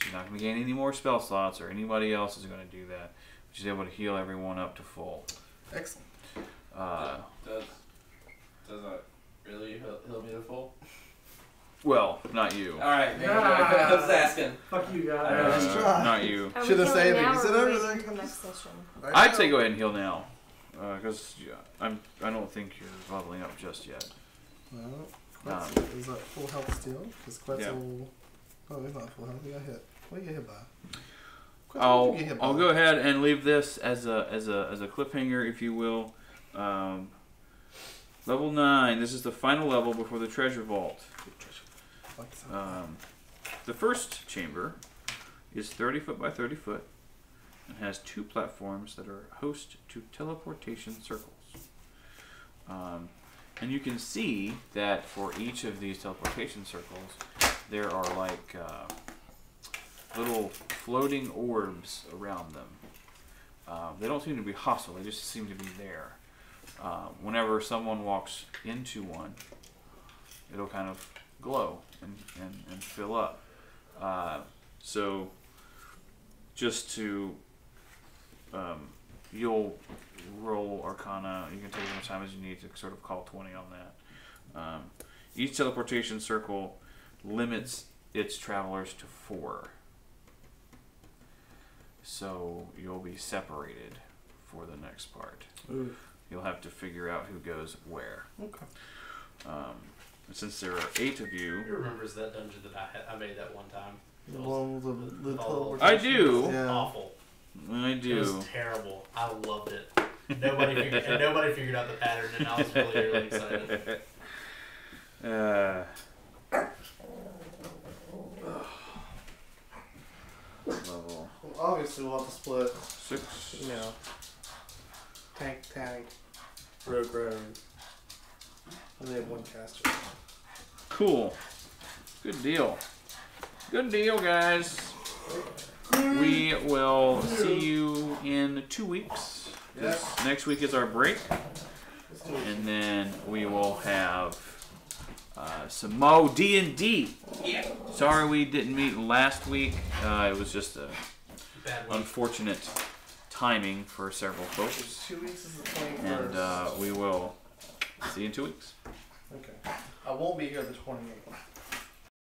She's not going to gain any more spell slots, or anybody else is going to do that. She's able to heal everyone up to full.
Excellent.
Uh,
does does that really heal, heal me to full?
Well, not you.
All right, maybe
Ah.
I was asking.
Fuck you
Uh,
guys.
Nice try.
not you.
Are we
Should've
killing
saved it.
now
You
or
said
are
everything.
for next session?
Right
I'd
now.
say go ahead and heal now, because I'm. I don't think you're leveling up just yet.
Well, Quetzal is that full health still? Because Quetzal. Oh, he's not full health. He got hit. What did you get hit by? Quetzal,
I'll
did you get hit
I'll go ahead and leave this as a as a as a cliffhanger, if you will. Um, level nine. This is the final level before the treasure vault. Um, the first chamber is 30 foot by 30 foot and has two platforms that are host to teleportation circles. Um, and you can see that for each of these teleportation circles, there are like uh, little floating orbs around them. Uh, they don't seem to be hostile, they just seem to be there. Uh, whenever someone walks into one, it'll kind of glow and, and, and fill up. Uh, so, just to, um, you'll roll Arcana. You can take as much time as you need to sort of call 20 on that. Um, each teleportation circle limits its travelers to four. So, you'll be separated for the next part.
Ooh.
You'll have to figure out who goes where.
Okay.
Um, and since there are eight of you,
Who remembers that dungeon that I had, I made that one time?
The one with the, the
Oh.
I do.
Yeah.
Awful.
I
It
do.
was terrible. I loved it. Nobody figured, and nobody figured out the pattern, and I was really, really excited.
Uh, level
Well, obviously, we'll have to split,
six.
you know, tank, tank, rogue, rogue. And they have one caster.
Cool. Good deal. Good deal, guys. we will see you in two weeks. Next week is our break, and then we will have uh, some Mo D and D.
Yeah.
Sorry we didn't meet last week. Uh, it was just a unfortunate timing for several folks,
Two weeks is the 21st.
and uh, we will see you in two weeks.
Okay. I won't be here the 28th.